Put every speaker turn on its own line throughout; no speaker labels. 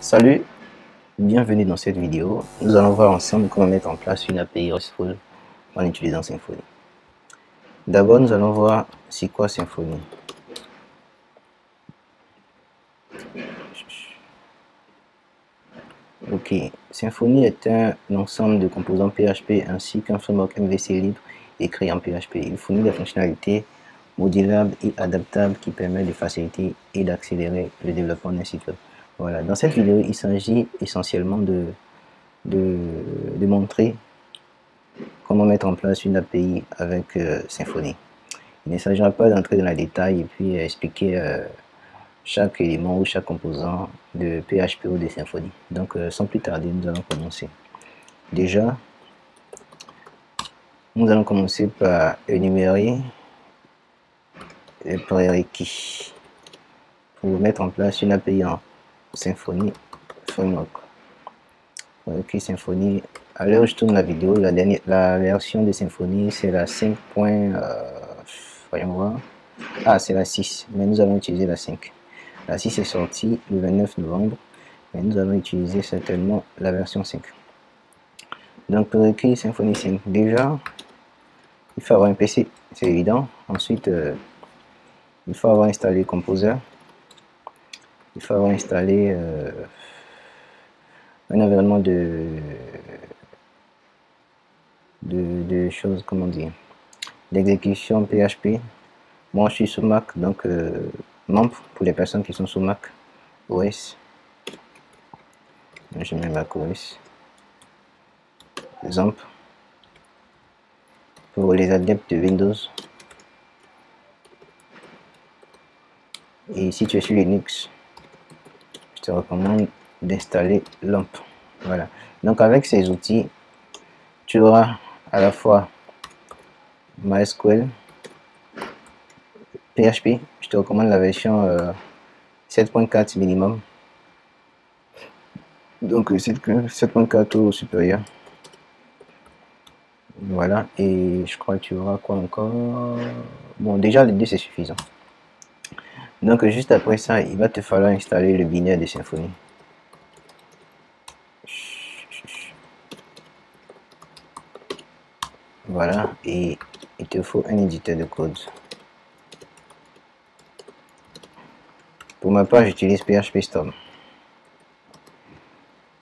Salut, bienvenue dans cette vidéo. Nous allons voir ensemble comment mettre en place une API RESTful en utilisant Symfony. D'abord, nous allons voir c'est quoi Symfony. Ok, Symfony est un ensemble de composants PHP ainsi qu'un framework MVC libre écrit en PHP. Il fournit des fonctionnalités modulables et adaptables qui permettent de faciliter et d'accélérer le développement d'un site web. Voilà, dans cette vidéo, il s'agit essentiellement de, de, montrer comment mettre en place une API avec euh, Symfony. Il ne s'agira pas d'entrer dans les détails et puis expliquer euh, chaque élément ou chaque composant de PHP ou de Symfony. Donc, euh, sans plus tarder, nous allons commencer. Déjà, nous allons commencer par énumérer les prérequis pour mettre en place une API en Symfony Framework. Ok, Symfony. À l'heure où je tourne la vidéo, la, dernière, la version de Symfony, c'est la 5. Euh, voyons voir. Ah, c'est la 6, mais nous allons utiliser la 5. La 6 est sortie le 29 novembre, mais nous allons utiliser certainement la version 5. Donc, pour écrire Symfony 5, déjà, il faut avoir un PC, c'est évident. Ensuite, euh, il faut avoir installé Composer il faut avoir installé euh, un environnement de, de, choses, comment dire, d'exécution PHP. Moi, je suis sous Mac, donc euh, membre pour les personnes qui sont sous Mac OS. Je mets Mac OS. Exemple. Pour les adeptes de Windows. Et si tu es sur Linux, recommande d'installer LAMP. Voilà. Donc avec ces outils, tu auras à la fois MySQL, PHP. Je te recommande la version 7.4 euh, minimum. Donc 7.4 ou supérieur. Voilà. Et je crois que tu auras quoi encore? Bon, déjà les deux c'est suffisant. Donc juste après ça, il va te falloir installer le binaire de Symfony. Voilà, et il te faut un éditeur de code. Pour ma part, j'utilise PHP Storm.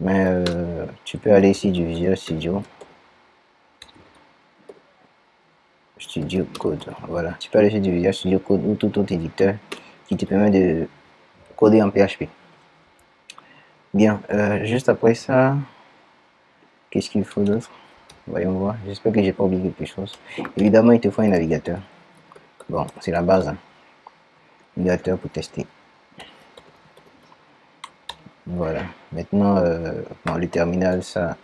Mais euh, tu peux aller ici du Visual Studio. Studio Code. Voilà, tu peux aller ici du Visual Studio Code ou tout autre éditeur qui te permet de coder en PHP. Bien, euh, juste après ça, qu'est-ce qu'il faut d'autre? Voyons voir. J'espère que j'ai pas oublié quelque chose. Évidemment, il te faut un navigateur. Bon, c'est la base. Hein. Navigateur pour tester. Voilà. Maintenant, euh, le terminal, ça,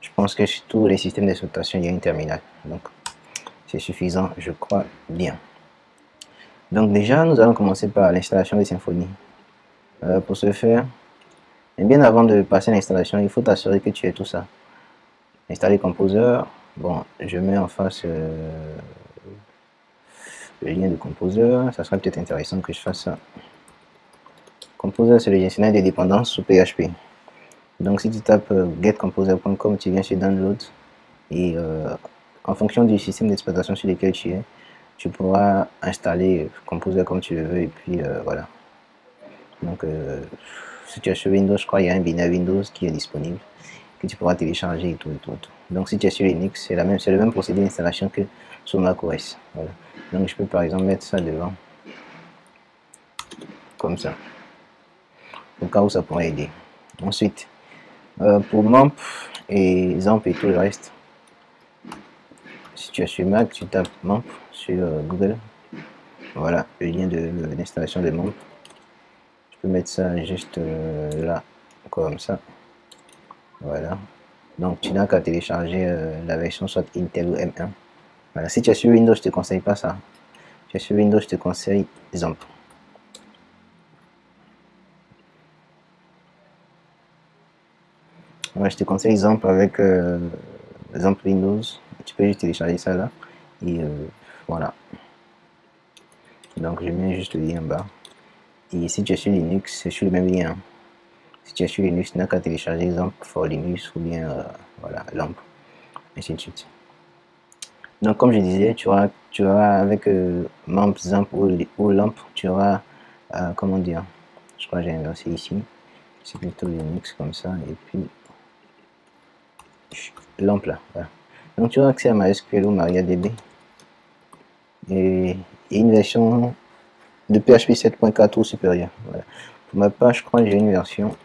je pense que sur tous les systèmes d'exploitation, il y a un terminal. Donc, c'est suffisant, je crois bien. Donc déjà, nous allons commencer par l'installation des symphonies. Euh, pour ce faire, bien avant de passer à l'installation, il faut t'assurer que tu aies tout ça. Installer Composer. Bon, je mets en face euh, le lien de Composer. Ça serait peut-être intéressant que je fasse ça. Composer, c'est le gestionnaire des dépendances sous PHP. Donc si tu tapes euh, getcomposer.com, tu viens sur Download et en fonction du système d'exploitation sur lequel tu es, tu pourras installer Composer comme tu le veux et puis euh, voilà. Donc euh, si tu es sur Windows, je crois qu'il y a un binaire Windows qui est disponible que tu pourras télécharger et tout et tout. Donc si tu es sur Linux, c'est la même, c'est le même procédé d'installation que sur macOS. Voilà. Donc je peux par exemple mettre ça devant comme ça au cas où ça pourrait aider. Ensuite, euh, pour MAMP et ZAMP et tout le reste, si tu es sur Mac, tu tapes MAMP sur euh, Google. Voilà le lien de, l'installation des membres. Je peux mettre ça juste euh, là, comme ça. Voilà. Donc tu n'as qu'à télécharger euh, la version soit Intel ou M1. Voilà. Si tu es sur Windows, je te conseille pas ça. Si tu es sur Windows, je te conseille XAMPP. je te conseille exemple avec euh, Windows. Tu peux juste télécharger ça là. Et voilà. Donc je mets juste le lien en bas. Et si tu es sur Linux, c'est sur le même lien. Si tu es sur Linux, n'as qu'à télécharger XAMPP for Linux ou bien euh, voilà, LAMP, ainsi de suite. Donc, comme je disais, tu auras, tu auras avec euh, MAMP, XAMPP ou, LAMP, tu auras, euh, comment dire, je crois que j'ai inversé ici, c'est plutôt Linux comme ça, et puis LAMP là. Donc, tu auras accès à MySQL ou MariaDB et, une version de PHP 7.4 ou supérieur. Voilà. Pour ma page, je crois que j'ai une version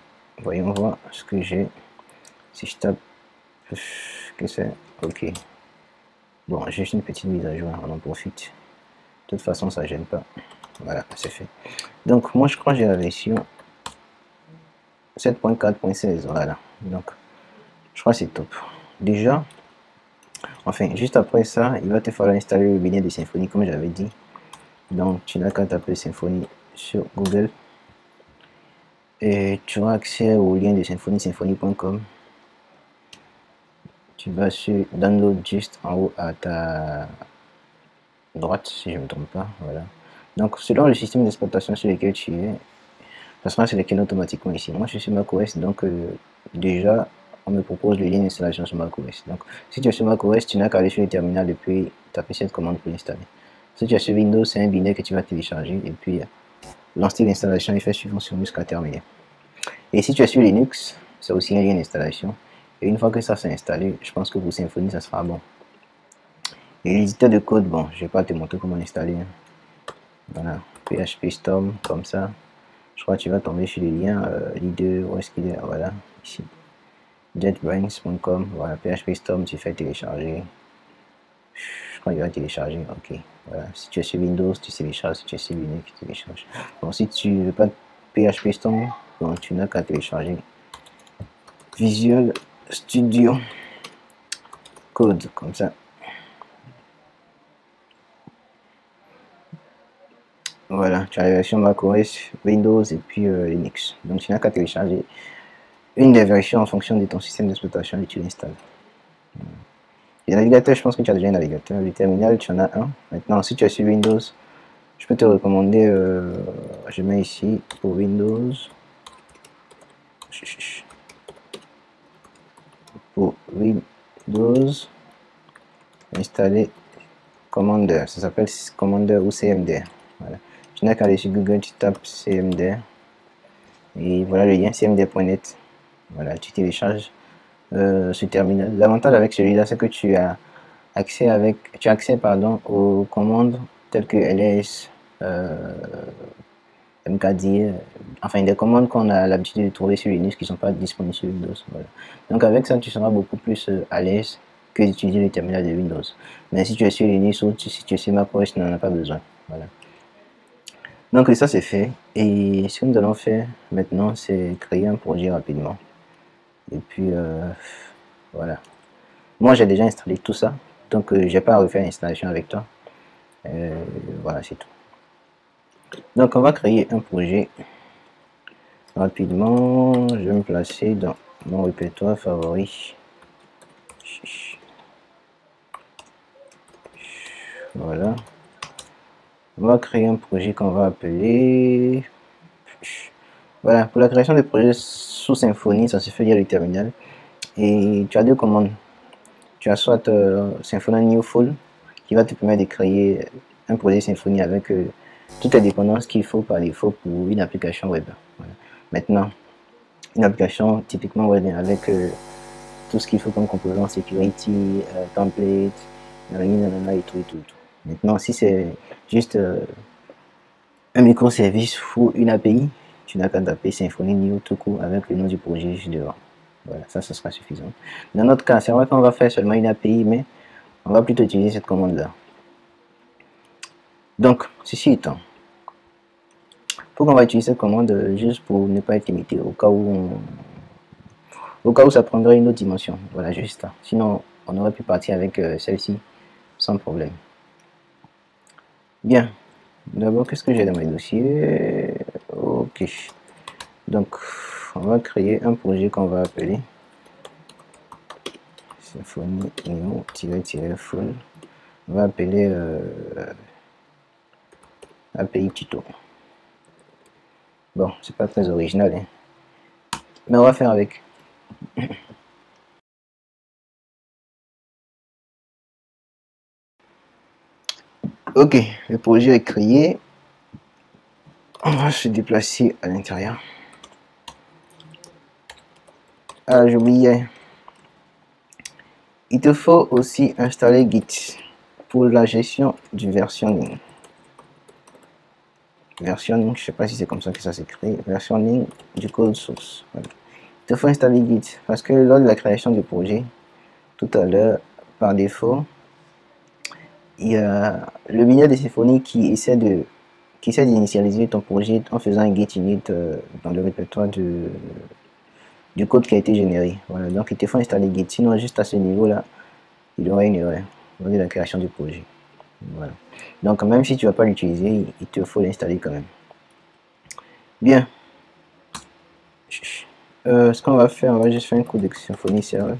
Voyons voir ce que j'ai. Si je tape, que c'est? Ok. Bon, j'ai juste une petite mise à jour, on en profite. De toute façon, ça gêne pas. Voilà, c'est fait. Donc, moi, je crois que j'ai la version 7.4.16. Voilà. Donc, je crois que c'est top. Déjà, enfin, juste après ça, il va te falloir installer le billet de Symfony, comme j'avais dit. Donc, tu n'as qu'à taper Symfony sur Google et tu auras accès au lien de Symfony, symfony.com. Tu vas sur Download juste en haut à ta droite, si je ne me trompe pas. Voilà. Donc, selon le système d'exploitation sur lequel tu es, ça sera sélectionné automatiquement ici. Moi, je suis sur macOS, donc euh, déjà, on me propose le lien d'installation sur macOS. Donc, si tu es sur macOS, tu n'as qu'à aller sur le terminal et puis taper cette commande pour l'installer. Si tu es sur Windows, c'est un binet que tu vas télécharger et puis lancer l'installation et faire suivant sur jusqu'à terminer. Et si tu es sur Linux, c'est aussi un lien d'installation. Et une fois que ça s'est installé, je pense que pour Symfony, ça sera bon. Et l'éditeur de code, bon, je vais pas te montrer comment l'installer. Hein. Voilà, PHP Storm, comme ça. Je crois que tu vas tomber sur le lien euh, leader, où est-ce qu'il est? Voilà, ici. JetBrains.com, voilà, PHP Storm, tu fais télécharger. Je crois qu'il va télécharger, ok. Voilà, si tu es sur Windows, tu télécharges, si tu es sur Linux, tu télécharges. Bon, si tu veux pas PHP Storm, donc tu n'as qu'à télécharger Visual Studio Code comme ça. Voilà, tu as la version macOS, Windows et puis euh, Linux. Donc tu n'as qu'à télécharger une des versions en fonction de ton système d'exploitation et tu l'installes. Le navigateur, je pense que tu as déjà un navigateur. Le terminal, tu en as un. Maintenant, si tu as sur Windows, je peux te recommander, euh, je mets ici pour Windows, pour Windows, installer Commander, ça s'appelle Commander ou CMD. Voilà. Tu n'as qu'à aller sur Google, tu tapes CMD et voilà le lien cmd.net. Voilà, tu télécharges euh, ce terminal. L'avantage avec celui-là, c'est que tu as accès avec, tu as accès pardon aux commandes telles que ls, euh, mkd, euh, enfin des commandes qu'on a l'habitude de trouver sur Linux qui ne sont pas disponibles sur Windows. Donc avec ça, tu seras beaucoup plus euh, à l'aise que d'utiliser le terminal de Windows. Mais si tu es sur Linux ou si tu es sur macOS, tu n'en as pas besoin. Voilà. Donc ça c'est fait. Et ce que nous allons faire maintenant, c'est créer un projet rapidement. Et puis voilà. Moi j'ai déjà installé tout ça, donc je n'ai pas à refaire l'installation avec toi. Euh, voilà, c'est tout. Donc, on va créer un projet rapidement. Je vais me placer dans mon répertoire favori. Voilà. On va créer un projet qu'on va appeler... Voilà, pour la création des projets sous Symfony, ça se fait via le terminal. Et tu as deux commandes. Tu as soit euh, Symfony New Full qui va te permettre de créer un projet Symfony avec euh, toutes les dépendances qu'il faut par défaut pour une application web. Maintenant, une application typiquement web avec euh, tout ce qu'il faut comme composant security, euh, template, et tout, et tout, Maintenant, si c'est juste un microservice ou une API, tu n'as qu'à taper Symfony New tout avec le nom du projet juste devant. Voilà, ça, ça sera suffisant. Dans notre cas, c'est vrai qu'on va faire seulement une API, mais on va plutôt utiliser cette commande-là. Donc, ceci étant, pourquoi on va utiliser cette commande euh, juste pour ne pas être limité au cas où au cas où ça prendrait une autre dimension. Voilà, juste. Sinon, on aurait pu partir avec euh, celle-ci sans problème. Bien. D'abord, qu'est-ce que j'ai dans mes dossiers? Donc, on va créer un projet qu'on va appeler Symfony New-Full. On va appeler euh, API tuto. Bon, c'est pas très original. Hein. Mais on va faire avec. Ok, le projet est créé. On va se déplacer à l'intérieur. Ah, j'oubliais. Il te faut aussi installer Git pour la gestion du versionning. Versionning, je sais pas si c'est comme ça que ça s'écrit. Versionning du code source. Il te faut installer Git parce que lors de la création du projet, tout à l'heure, par défaut, il y a le milieu de Symfony qui essaie de qui essaie d'initialiser ton projet en faisant un git init euh, dans le répertoire du, du code qui a été généré. Voilà, donc il te faut installer git. Sinon, juste à ce niveau-là, il y aura une erreur de la création du projet. Voilà. Donc, même si tu ne vas pas l'utiliser, il te faut l'installer quand même. Bien. Euh, ce qu'on va faire, on va juste faire un coup de Symfony Serve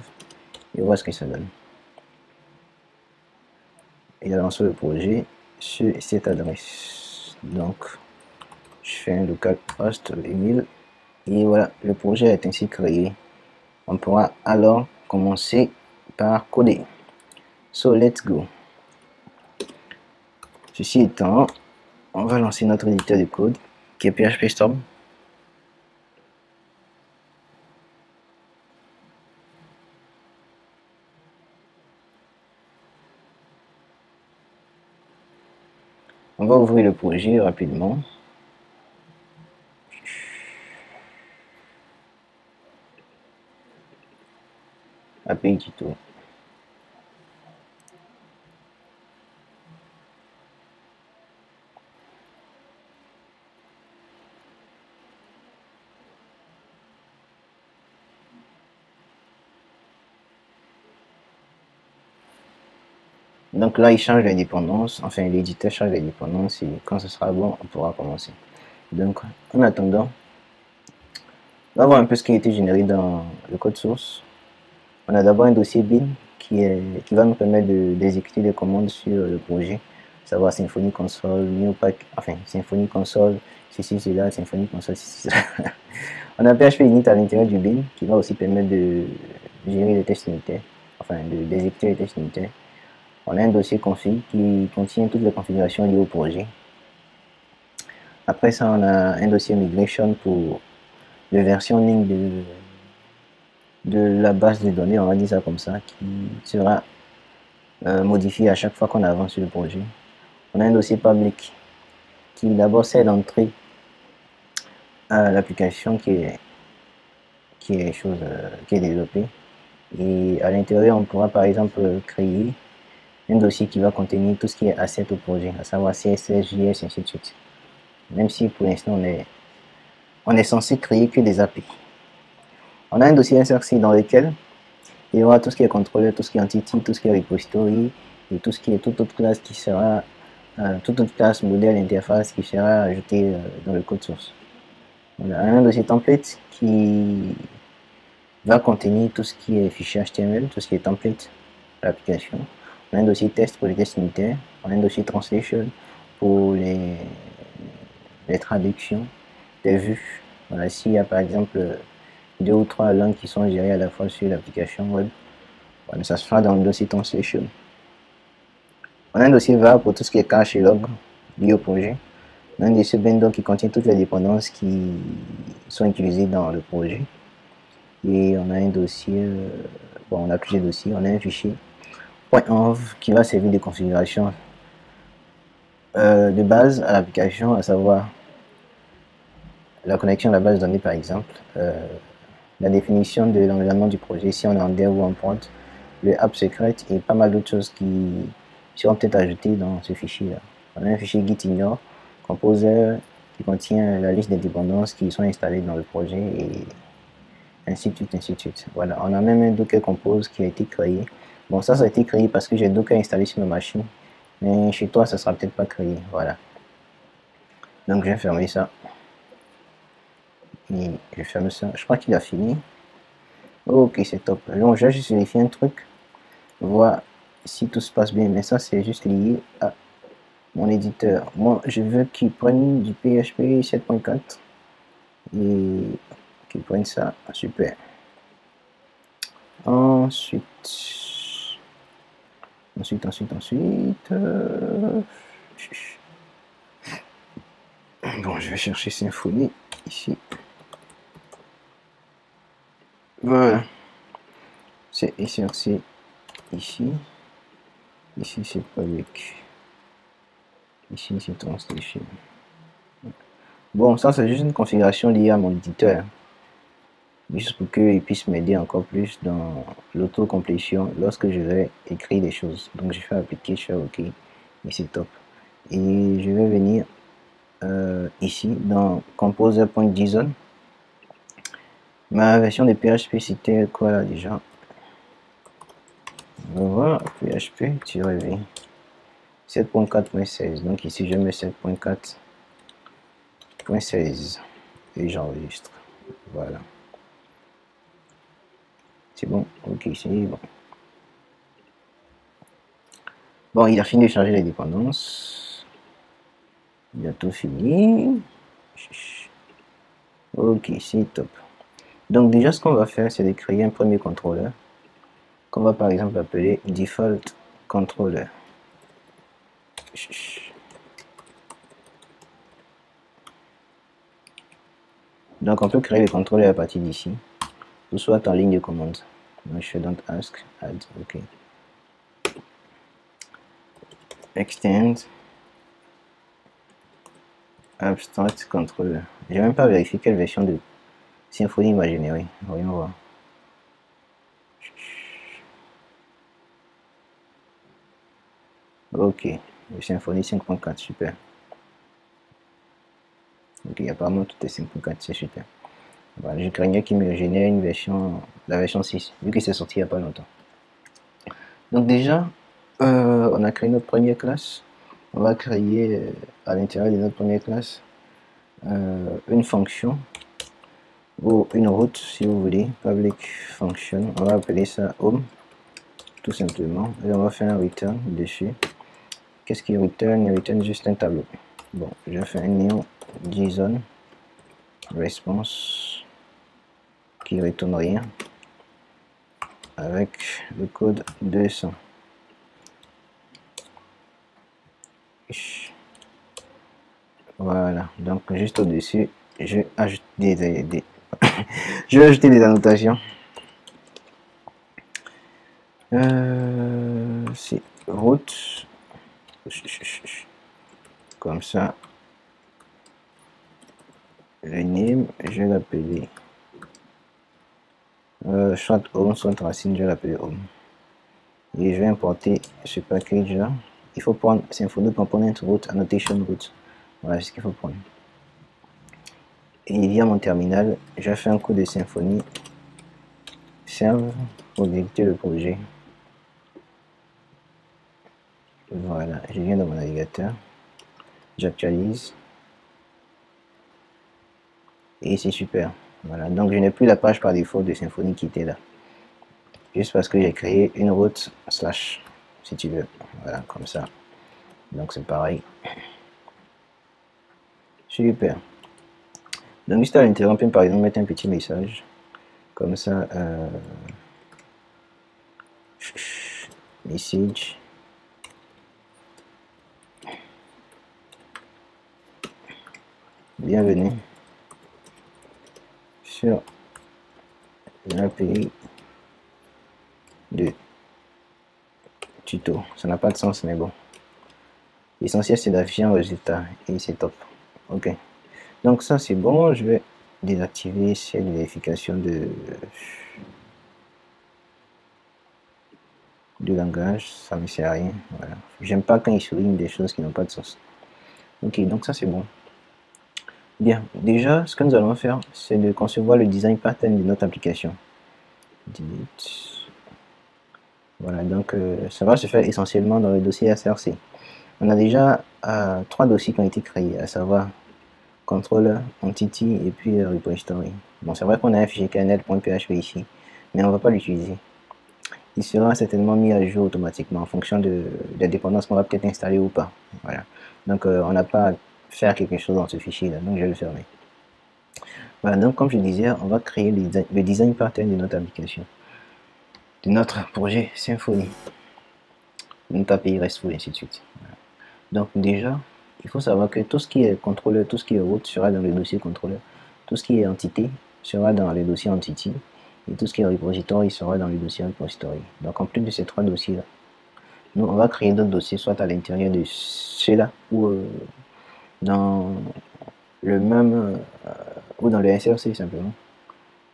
et voir ce que ça donne et lancer le projet sur cette adresse. Donc, je fais un local host 8000 et voilà, le projet est ainsi créé. On pourra alors commencer par coder. So, let's go. Ceci étant, on va lancer notre éditeur de code qui est PHP Storm. Va ouvrir le projet rapidement. API Kito. Donc là, il change les dépendances, enfin l'éditeur change les dépendances et quand ce sera bon, on pourra commencer. Donc en attendant, on va voir un peu ce qui a été généré dans le code source. On a d'abord un dossier bin qui, va nous permettre d'exécuter des commandes sur le projet, savoir Symfony Console, Neopack, enfin Symfony Console, ceci, cela, Symfony Console, ceci, cela. on a PHP init à l'intérieur du bin qui va aussi permettre de gérer les tests unitaires, enfin d'exécuter les tests unitaires on a un dossier config qui contient toutes les configurations liées au projet. Après ça, on a un dossier migration pour le versionning de, de la base de données, on va dire ça comme ça, qui sera euh, modifié à chaque fois qu'on avance sur le projet. On a un dossier public qui d'abord sert d'entrée à l'application qui qui est, euh, qui est développée. Et à l'intérieur, on pourra par exemple créer un dossier qui va contenir tout ce qui est asset au projet, à savoir CSS, JS, ainsi de suite. Même si pour l'instant on est, on est censé créer que des API. On a un dossier SRC dans lequel il y aura tout ce qui est contrôleur, tout ce qui est entity, tout ce qui est repository et tout ce qui est toute autre classe qui sera euh, toute autre classe modèle interface qui sera ajoutée euh, dans le code source. On a un dossier template qui va contenir tout ce qui est fichier HTML, tout ce qui est template l'application. On a un dossier test pour les tests unitaires. On a un dossier translation pour les, les traductions des vues. Voilà, s'il y a par exemple deux ou trois langues qui sont gérées à la fois sur l'application web, ça se fera dans le dossier translation. On a un dossier var pour tout ce qui est cache et log lié au projet. On a un dossier bendo qui contient toutes les dépendances qui sont utilisées dans le projet. Et on a un dossier, euh, bon, on a plusieurs dossiers, on a un fichier .env qui va servir de configuration euh, de base à l'application, à savoir la connexion à la base de données par exemple, euh, la définition de l'environnement du projet, si on est en dev ou en prod, le app secret et pas mal d'autres choses qui seront peut-être ajoutées dans ce fichier là. On a un fichier git ignore, composer qui contient la liste des dépendances qui sont installées dans le projet et ainsi de suite, ainsi de suite. Voilà, on a même un Docker Compose qui a été créé Bon, ça, ça a été créé parce que j'ai Docker installé sur ma machine. Mais chez toi, ça sera peut-être pas créé. Voilà. Donc, je vais fermer ça. Et je ferme ça. Je crois qu'il a fini. Ok, c'est top. Donc, je vais juste vérifier un truc. Voir si tout se passe bien. Mais ça, c'est juste lié à mon éditeur. Moi, je veux qu'il prenne du PHP 7.4. Et qu'il prenne ça, super. Ensuite, ensuite, ensuite, ensuite. Euh, bon, je vais chercher Symfony ici. Voilà. C'est ici, ici. Ici, c'est public. Ici, c'est translation. Bon, ça, c'est juste une configuration liée à mon éditeur. Juste pour qu'il puisse m'aider encore plus dans l'autocomplétion lorsque je vais écrire des choses. Donc, je fais appliquer, je fais OK. Et c'est top. Et je vais venir euh, ici dans composer.json. Ma version de PHP, c'était quoi là déjà? Voilà, PHP-v 7.4.16. Donc ici, je mets 7.4.16 et j'enregistre. Voilà. C'est bon Ok, c'est bon. Bon, il a fini de changer les dépendances. Bientôt fini. Ok, c'est top. Donc déjà, ce qu'on va faire, c'est de créer un premier contrôleur qu'on va par exemple appeler default controller. Donc on peut créer le contrôleur à partir d'ici, soit en ligne de commande. Moi je don't ask, add, ok. Extend abstract controller. J'ai même pas vérifié quelle version de Symfony m'a généré. Voyons voir. Ok, le Symfony 5.4, super. Ok, apparemment tout est 5.4, c'est super. Voilà, je craignais qu'il me génère une version, la version 6, vu que c'est sorti il n'y a pas longtemps. Donc déjà, euh, on a créé notre première classe. On va créer euh, à l'intérieur de notre première classe euh, une fonction ou une route si vous voulez, public function. On va appeler ça home tout simplement et on va faire un return dessus. Qu'est-ce qui return? Il return juste un tableau. Bon, je fais un new JSON response qui retourne rien avec le code 200. Voilà, donc juste au-dessus, je ajoute des, des je vais ajouter des annotations. Euh, c'est route. Comme ça. Le name, je vais. Euh, soit home, soit racine, je vais l'appeler home. Et je vais importer ce package là. Il faut prendre Symfony Component Route Annotation Route. Voilà ce qu'il faut prendre et via mon terminal, j'ai fait un coup de symphonie serve pour exécuter le projet. Voilà, je viens dans mon navigateur, j'actualise et c'est super. Voilà, donc je n'ai plus la page par défaut de Symfony qui était là. Juste parce que j'ai créé une route slash, si tu veux. Voilà, comme ça. Donc c'est pareil. Super. Donc, juste à peut par exemple mettre un petit message. Comme ça. Euh, message. Bienvenue sur de tuto. Ça n'a pas de sens, mais bon. L'essentiel, c'est d'afficher un résultat et c'est top. Ok. Donc ça c'est bon, je vais désactiver cette vérification de, langage, ça ne me sert à rien. Voilà. J'aime pas quand il souligne des choses qui n'ont pas de sens. Ok, donc ça c'est bon. Bien, déjà ce que nous allons faire, c'est de concevoir le design pattern de notre application. Voilà, donc euh, ça va se faire essentiellement dans le dossier SRC. On a déjà euh, trois dossiers qui ont été créés, à savoir contrôle entity et puis euh, repository. Bon, c'est vrai qu'on a un fichier kernel.php ici, mais on ne va pas l'utiliser. Il sera certainement mis à jour automatiquement en fonction de, la dépendance qu'on va peut-être installer ou pas. Voilà. Donc, on n'a pas à faire quelque chose dans ce fichier là, donc je vais le fermer. Voilà, donc comme je disais, on va créer le design pattern de notre application, de notre projet Symfony, notre API RESTful, et ainsi de suite. Donc déjà, il faut savoir que tout ce qui est contrôleur, tout ce qui est route sera dans le dossier contrôleur, tout ce qui est entité sera dans le dossier entity, et tout ce qui est repository sera dans le dossier repository. Donc en plus de ces trois dossiers-là, nous on va créer d'autres dossiers, soit à l'intérieur de ceux-là, ou euh, dans le même euh, ou dans le SRC simplement.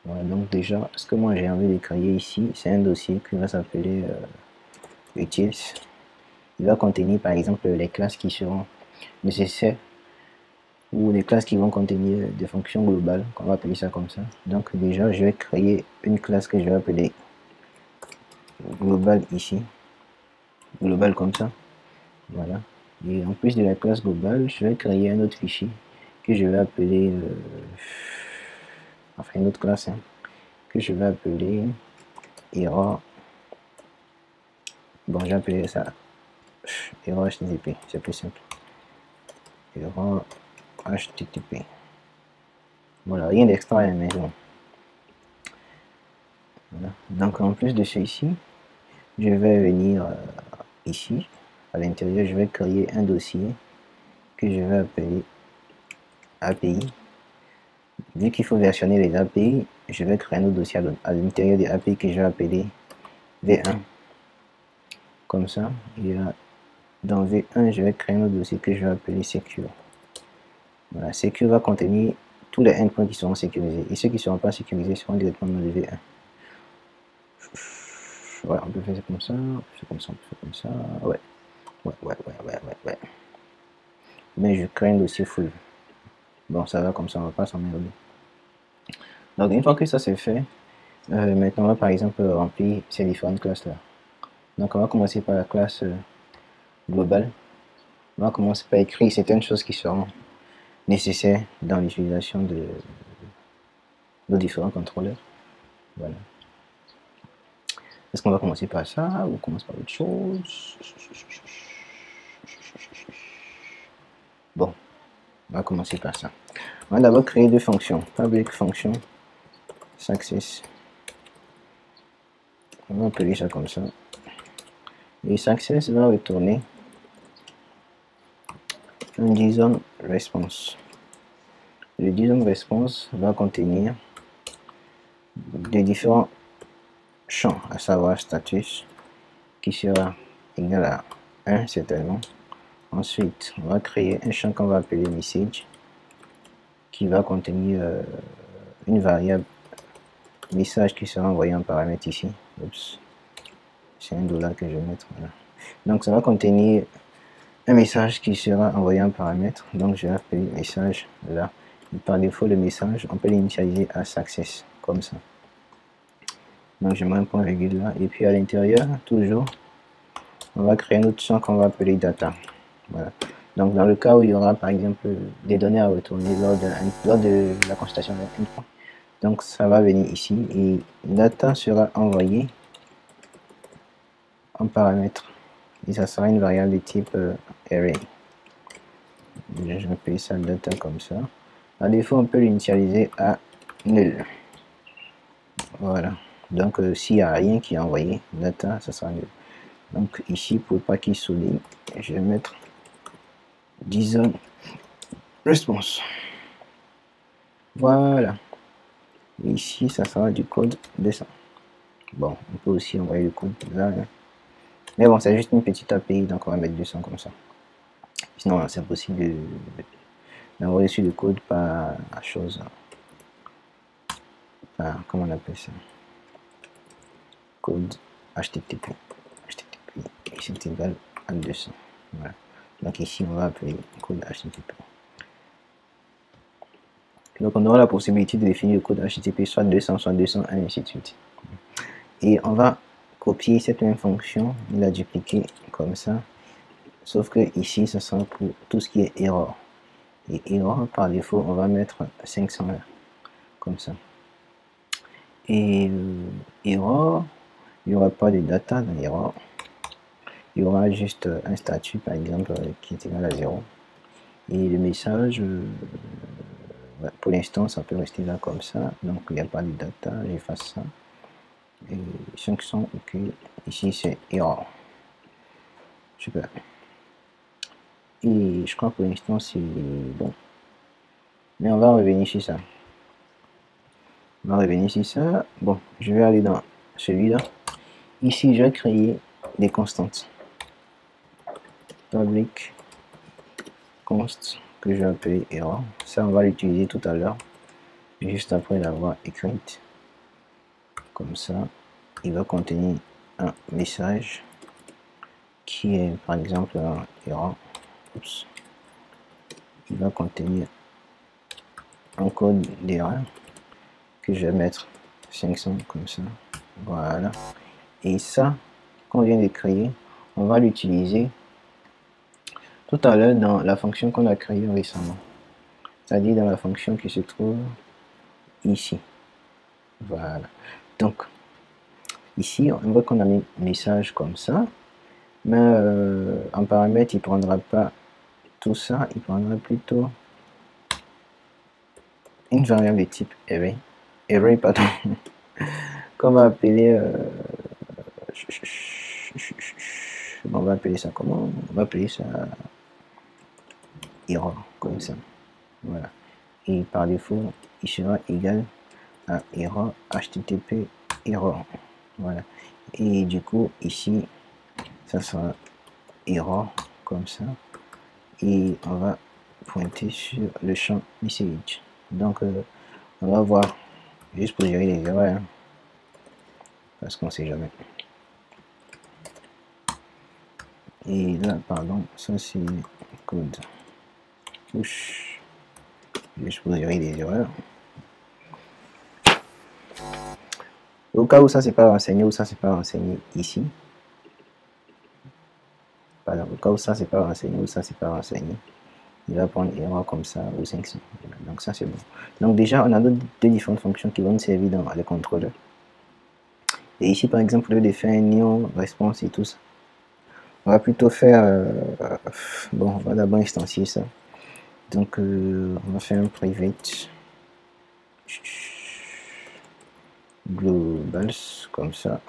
Voilà, donc déjà, ce que moi j'ai envie de créer ici, c'est un dossier qui va s'appeler euh, utils. Il va contenir par exemple les classes qui seront nécessaires ou les classes qui vont contenir des fonctions globales, qu'on va appeler ça comme ça. Donc déjà, je vais créer une classe que je vais appeler global ici, global comme ça. Voilà. Et en plus de la classe globale, je vais créer un autre fichier que je vais appeler, euh, enfin une autre classe, hein, que je vais appeler error. Bon, j'ai appelé ça error HTTP, c'est plus simple. Error HTTP. Voilà, rien d'extra à la maison. Voilà. Donc en plus de ceci, je vais venir euh, ici, à l'intérieur, je vais créer un dossier que je vais appeler API. Vu qu'il faut versionner les API, je vais créer un autre dossier à l'intérieur des API que je vais appeler V1. Comme ça, et dans V1, je vais créer un autre dossier que je vais appeler Secure. Voilà, Secure va contenir tous les endpoints qui seront sécurisés. Et ceux qui ne seront pas sécurisés seront directement dans le V1. Voilà, on peut faire comme ça, on peut faire comme ça, on peut faire comme ça. Ouais, ouais, ouais, ouais, ouais, ouais. ouais. Mais je crée un dossier full. Bon, ça va comme ça, on va pas s'emmerder. Donc, une fois que ça c'est fait, euh, maintenant on va par exemple remplir ces différentes classes là. Donc, on va commencer par la classe euh, globale. On va commencer par écrire certaines choses qui seront nécessaires dans l'utilisation de nos différents contrôleurs. Voilà. Est-ce qu'on va commencer par ça ou on commence par autre chose? Bon, on va commencer par ça. On va d'abord créer deux fonctions. Public function success. On va appeler ça comme ça. Et success va retourner un JSON response. Le JSON response va contenir des différents champs, à savoir status, qui sera égal à 1 certainement. Ensuite, on va créer un champ qu'on va appeler message qui va contenir euh, une variable message qui sera envoyé en paramètre ici. C'est un dollar que je vais mettre. Donc ça va contenir un message qui sera envoyé en paramètre. Donc je vais appeler message là. par défaut, le message, on peut l'initialiser à success comme ça. Donc je mets un point virgule là. Et puis à l'intérieur, toujours, on va créer un autre champ qu'on va appeler data. Voilà. Donc, dans le cas où il y aura, par exemple, des données à retourner lors de, lors de la constatation d'un point, donc ça va venir ici et data sera envoyé en paramètre et ça sera une variable de type euh, array. je vais appeler ça data comme ça. À défaut, on peut l'initialiser à nul. Voilà. Donc, euh, s'il n'y a rien qui est envoyé, data, ça sera nul. Donc, ici, pour pas qu'il souligne, je vais mettre disons response. Voilà. ici, ça sera du code 200. Bon, on peut aussi envoyer le code là. Hein. Mais bon, c'est juste une petite API, donc on va mettre 200 comme ça. Sinon, c'est impossible d'envoyer sur le code par chose. Comment on appelle ça Code HTTP. HTTP. c'est égal à 200. Voilà. Donc ici, on va appeler code HTTP. Donc on aura la possibilité de définir le code HTTP soit 200, soit 201, et ainsi de suite. Et on va copier cette même fonction, la dupliquer comme ça. Sauf que ici, ce sera pour tout ce qui est erreur. Et erreur, par défaut, on va mettre 501, comme ça. Et euh, erreur, il n'y aura pas de data dans l'erreur il y aura juste un statut par exemple qui est égal à 0 et le message euh, pour l'instant, ça peut rester là comme ça. Donc, il n'y a pas de data. J'efface ça. Et 500, ok. Ici, c'est error. Super. Et je crois pour l'instant, c'est bon. Mais on va revenir sur ça. On va revenir sur ça. Bon, je vais aller dans celui-là. Ici, je vais créer des constantes. Public const que je vais appeler error. Ça, on va l'utiliser tout à l'heure, juste après l'avoir écrite. Comme ça, il va contenir un message qui est par exemple error. Il va contenir un code d'erreur que je vais mettre 500 comme ça. Voilà. Et ça, qu'on vient de créer, on va l'utiliser tout à l'heure dans la fonction qu'on a créée récemment. C'est-à-dire dans la fonction qui se trouve ici. Voilà. Donc, ici, on voit qu'on a mis message comme ça. Mais euh, en paramètre, il prendra pas tout ça. Il prendra plutôt une variable de type array. Array, pardon. qu'on va appeler... Euh, on va appeler ça comment? On va appeler ça error comme ça. Voilà. Et par défaut il sera égal à error http error voilà. Et du coup ici ça sera error comme ça. Et on va pointer sur le champ message donc euh, on va voir. Juste pour gérer les erreurs hein. parce qu'on sait jamais. Et là pardon ça c'est code Juste pour gérer des erreurs. Au cas où ça c'est pas renseigné ou ça c'est pas renseigné ici. Pardon, au cas où ça c'est pas renseigné ou ça c'est pas renseigné. Il va prendre erreur comme ça ou 500. Donc ça c'est bon. Donc déjà on a deux différentes fonctions qui vont nous servir dans le contrôleur. Et ici par exemple, faire un néon, response et tout ça, on va plutôt faire, euh, bon, on va d'abord instancier ça. Donc, euh, on va faire un private global comme ça.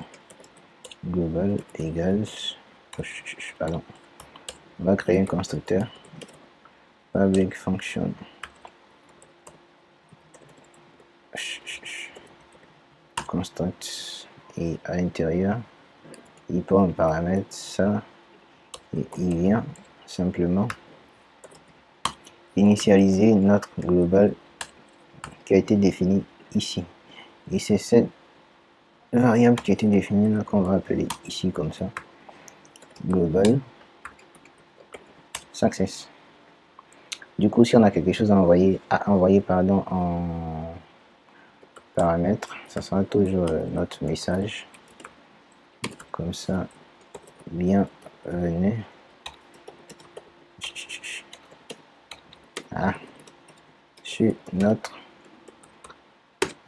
Global égale. Pardon. On va créer un constructeur. Public function. Construct. Et à l'intérieur, il prend un paramètre ça. Et il vient simplement initialiser notre global qui a été défini ici. Et c'est cette variable qui a été définie là qu'on va appeler ici comme ça. Global success. Du coup, si on a quelque chose à envoyer, à envoyer pardon, en paramètre, ça sera toujours notre message. Comme ça, bienvenue. Sur notre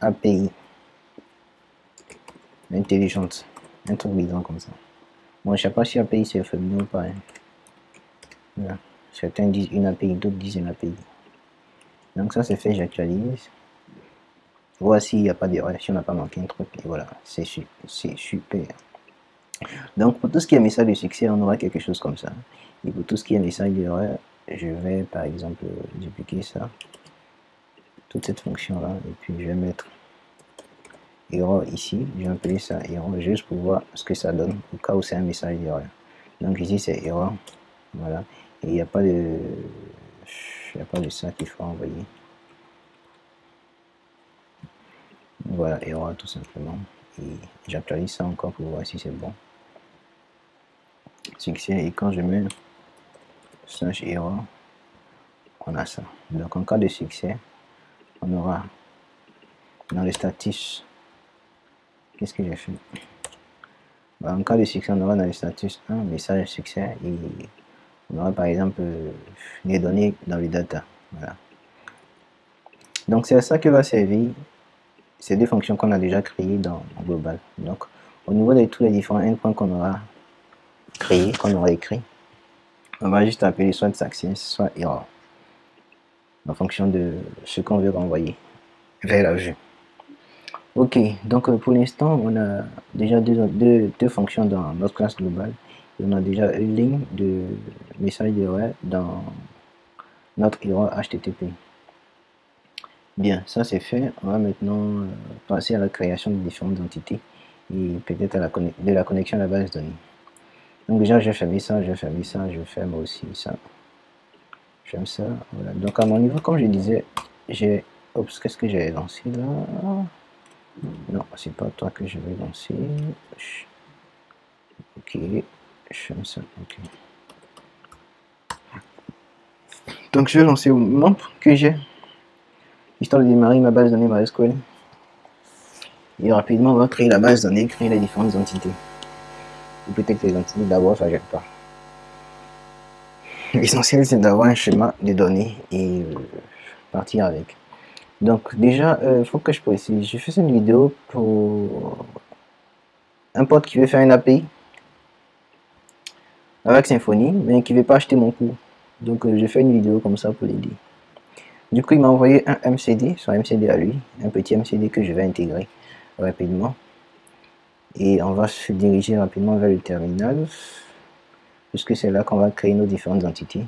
API intelligente. Un truc comme ça. Moi, je sais pas si API c'est féminin ou pas. Hein. Certains disent une API, d'autres disent une API. Donc ça c'est fait, j'actualise. Voici, il n'y a pas d'erreur, si on n'a pas manqué un truc, et voilà, c'est super. Donc pour tout ce qui est message de succès, on aura quelque chose comme ça. Et pour tout ce qui est message d'erreur, je vais par exemple dupliquer ça, toute cette fonction là, et puis je vais mettre erreur ici, je vais appeler ça erreur juste pour voir ce que ça donne au cas où c'est un message d'erreur. Donc ici c'est erreur, voilà, et il n'y a pas de, il a pas de ça qu'il faut envoyer. Voilà, erreur tout simplement. Et j'actualise ça encore pour voir si c'est bon. Succès, et quand je mets slash error, on a ça. Donc en cas de succès, on aura dans les status, qu'est-ce que j'ai fait? Bah, En cas de succès, on aura dans les status un message succès et on aura par exemple les données dans les data. Donc c'est ça que va servir ces deux fonctions qu'on a déjà créées dans Global. Donc au niveau de tous les différents endpoints qu'on aura créés, qu'on aura écrit, on va juste appeler soit success, soit error. en fonction de ce qu'on veut renvoyer vers la vue. Ok, donc pour l'instant, on a déjà deux, deux, deux, fonctions dans notre classe globale. on a déjà une ligne de message d'erreur dans notre erreur HTTP. Bien, ça c'est fait. On va maintenant passer à la création de différentes entités et peut-être à la de la connexion à la base de données. Donc déjà, j'ai fermé ça, j'ai fermé ça, je ferme aussi ça. J'aime ça. Voilà. Donc à mon niveau, comme je disais, j'ai... Oups, qu'est-ce que j'ai lancé là? Non, c'est pas toi que je vais lancer. Ok, j'aime ça. Ok. Donc je vais lancer au membre que j'ai. Histoire de démarrer ma base de données MySQL. Et rapidement, on va créer la base de données, créer les différentes entités. Ou peut-être les entités d'abord, ça gêne pas. L'essentiel, c'est d'avoir un schéma de données et euh, partir avec. Donc, déjà, il euh, faut que je précise. Je fais une vidéo pour un pote qui veut faire une API avec Symfony, mais qui veut pas acheter mon cours. Donc, euh, je fais une vidéo comme ça pour l'aider. Du coup, il m'a envoyé un MCD, son MCD à lui, un petit MCD que je vais intégrer rapidement. Et on va se diriger rapidement vers le terminal puisque c'est là qu'on va créer nos différentes entités.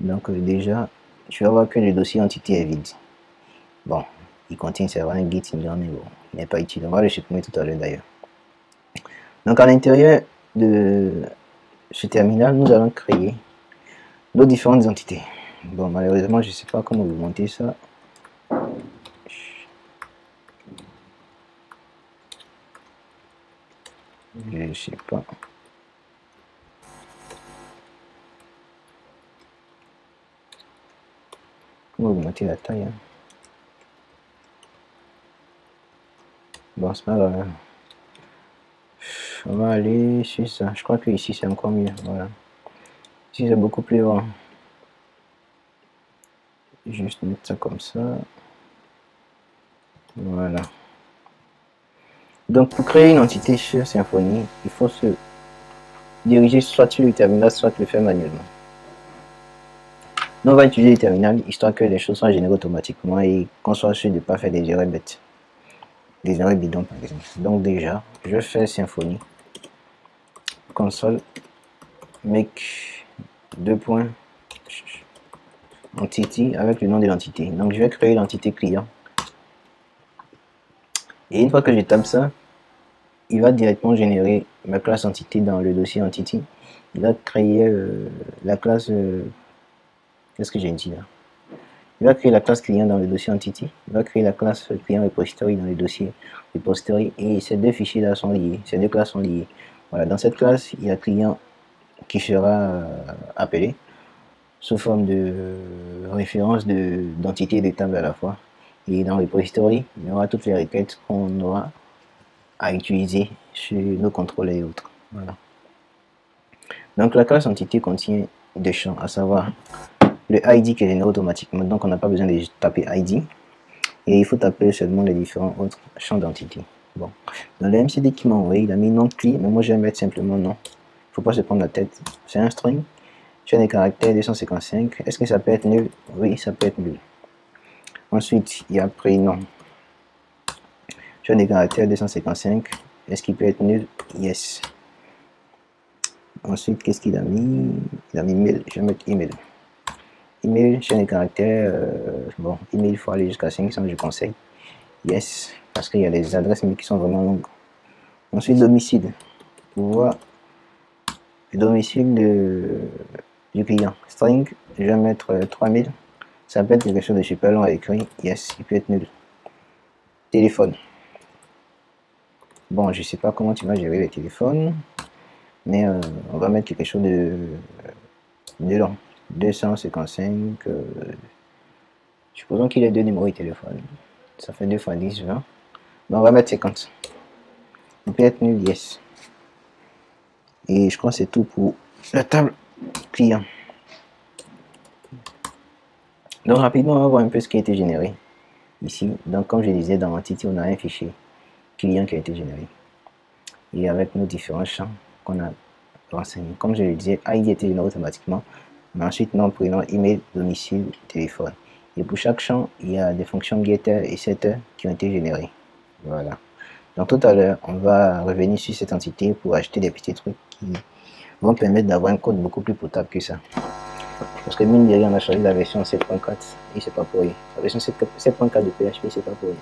Donc euh, déjà, tu vas voir que le dossier entité est vide. Bon, il contient un git mais bon, il n'est pas utile. On va le supprimer tout à l'heure d'ailleurs. Donc à l'intérieur de ce terminal, nous allons créer nos différentes entités. Bon, malheureusement, je sais pas comment vous monter ça. Je ne sais pas. augmenter la taille. Hein. Bon, c'est pas grave. On va aller sur ça. Je crois que ici c'est encore mieux. Voilà. Ici c'est beaucoup plus grand. Juste mettre ça comme ça. Voilà. Donc pour créer une entité sur Symfony, il faut se diriger soit sur le terminal, soit le faire manuellement. Nous, on va utiliser le terminal histoire que les choses soient générées automatiquement et qu'on soit sûr de ne pas faire des erreurs bêtes. Des erreurs bidons, par exemple. Donc, déjà, je fais Symfony. Console. Make. Deux points. Entity avec le nom de l'entité. Donc, je vais créer l'entité client. Et une fois que je tape ça, il va directement générer ma classe entité dans le dossier entity. Il va créer euh, la classe euh, Qu'est-ce que j'ai dit là? Il va créer la classe client dans le dossier entity. Il va créer la classe client repository dans le dossier repository. Et ces deux fichiers là sont liés. Ces deux classes sont liées. Voilà, dans cette classe, il y a client qui sera euh, appelé sous forme de référence d'entité et de table à la fois. Et dans le repository, il y aura toutes les requêtes qu'on aura à utiliser sur nos contrôles et autres. Voilà. Donc la classe entité contient des champs, à savoir le ID qui est généré automatiquement, donc on n'a pas besoin de taper ID. Et il faut taper seulement les différents autres champs d'entité. Bon, dans le MCD qui m'a envoyé, il a mis non cli, mais moi je vais mettre simplement ne faut pas se prendre la tête. C'est un string. Tu as des caractères 255. Est-ce que ça peut être nul? Oui, ça peut être nul. Ensuite, il y a prénom. Tu as des caractères 255. Est-ce qu'il peut être nul? Yes. Ensuite, qu'est-ce qu'il a mis? Il a mis mail. Je vais mettre email email, chaîne de caractères, euh, bon, email, il faut aller jusqu'à 500, je conseille. Yes, parce qu'il y a des adresses mais qui sont vraiment longues. Ensuite, domicile. Pour voir le domicile du client. String, je vais mettre 3000. Ça peut être quelque chose de super long à écrire. Yes, il peut être nul. Téléphone. Bon, je sais pas comment tu vas gérer les téléphones, mais euh, on va mettre quelque chose de, de long. 255, euh, supposons qu'il ait deux numéros de téléphone. Ça fait 2 fois 10, 20. on va mettre 50. On peut être nul, yes. Et je crois que c'est tout pour la table client. Donc rapidement, on va voir un peu ce qui a été généré ici. Donc comme je disais, dans Entity, on a un fichier client qui a été généré. Et avec nos différents champs qu'on a renseignés. Comme je le disais, ID a été généré automatiquement. Mais ensuite, nom, prénom, email, domicile, téléphone. Et pour chaque champ, il y a des fonctions getter et setter qui ont été générées. Voilà. Donc tout à l'heure, on va revenir sur cette entité pour acheter des petits trucs qui vont permettre d'avoir un code beaucoup plus potable que ça. Parce que mine de rien, on a choisi la version 7.4 et c'est pas pour rien. La version 7.4 de PHP, c'est pas pour rien.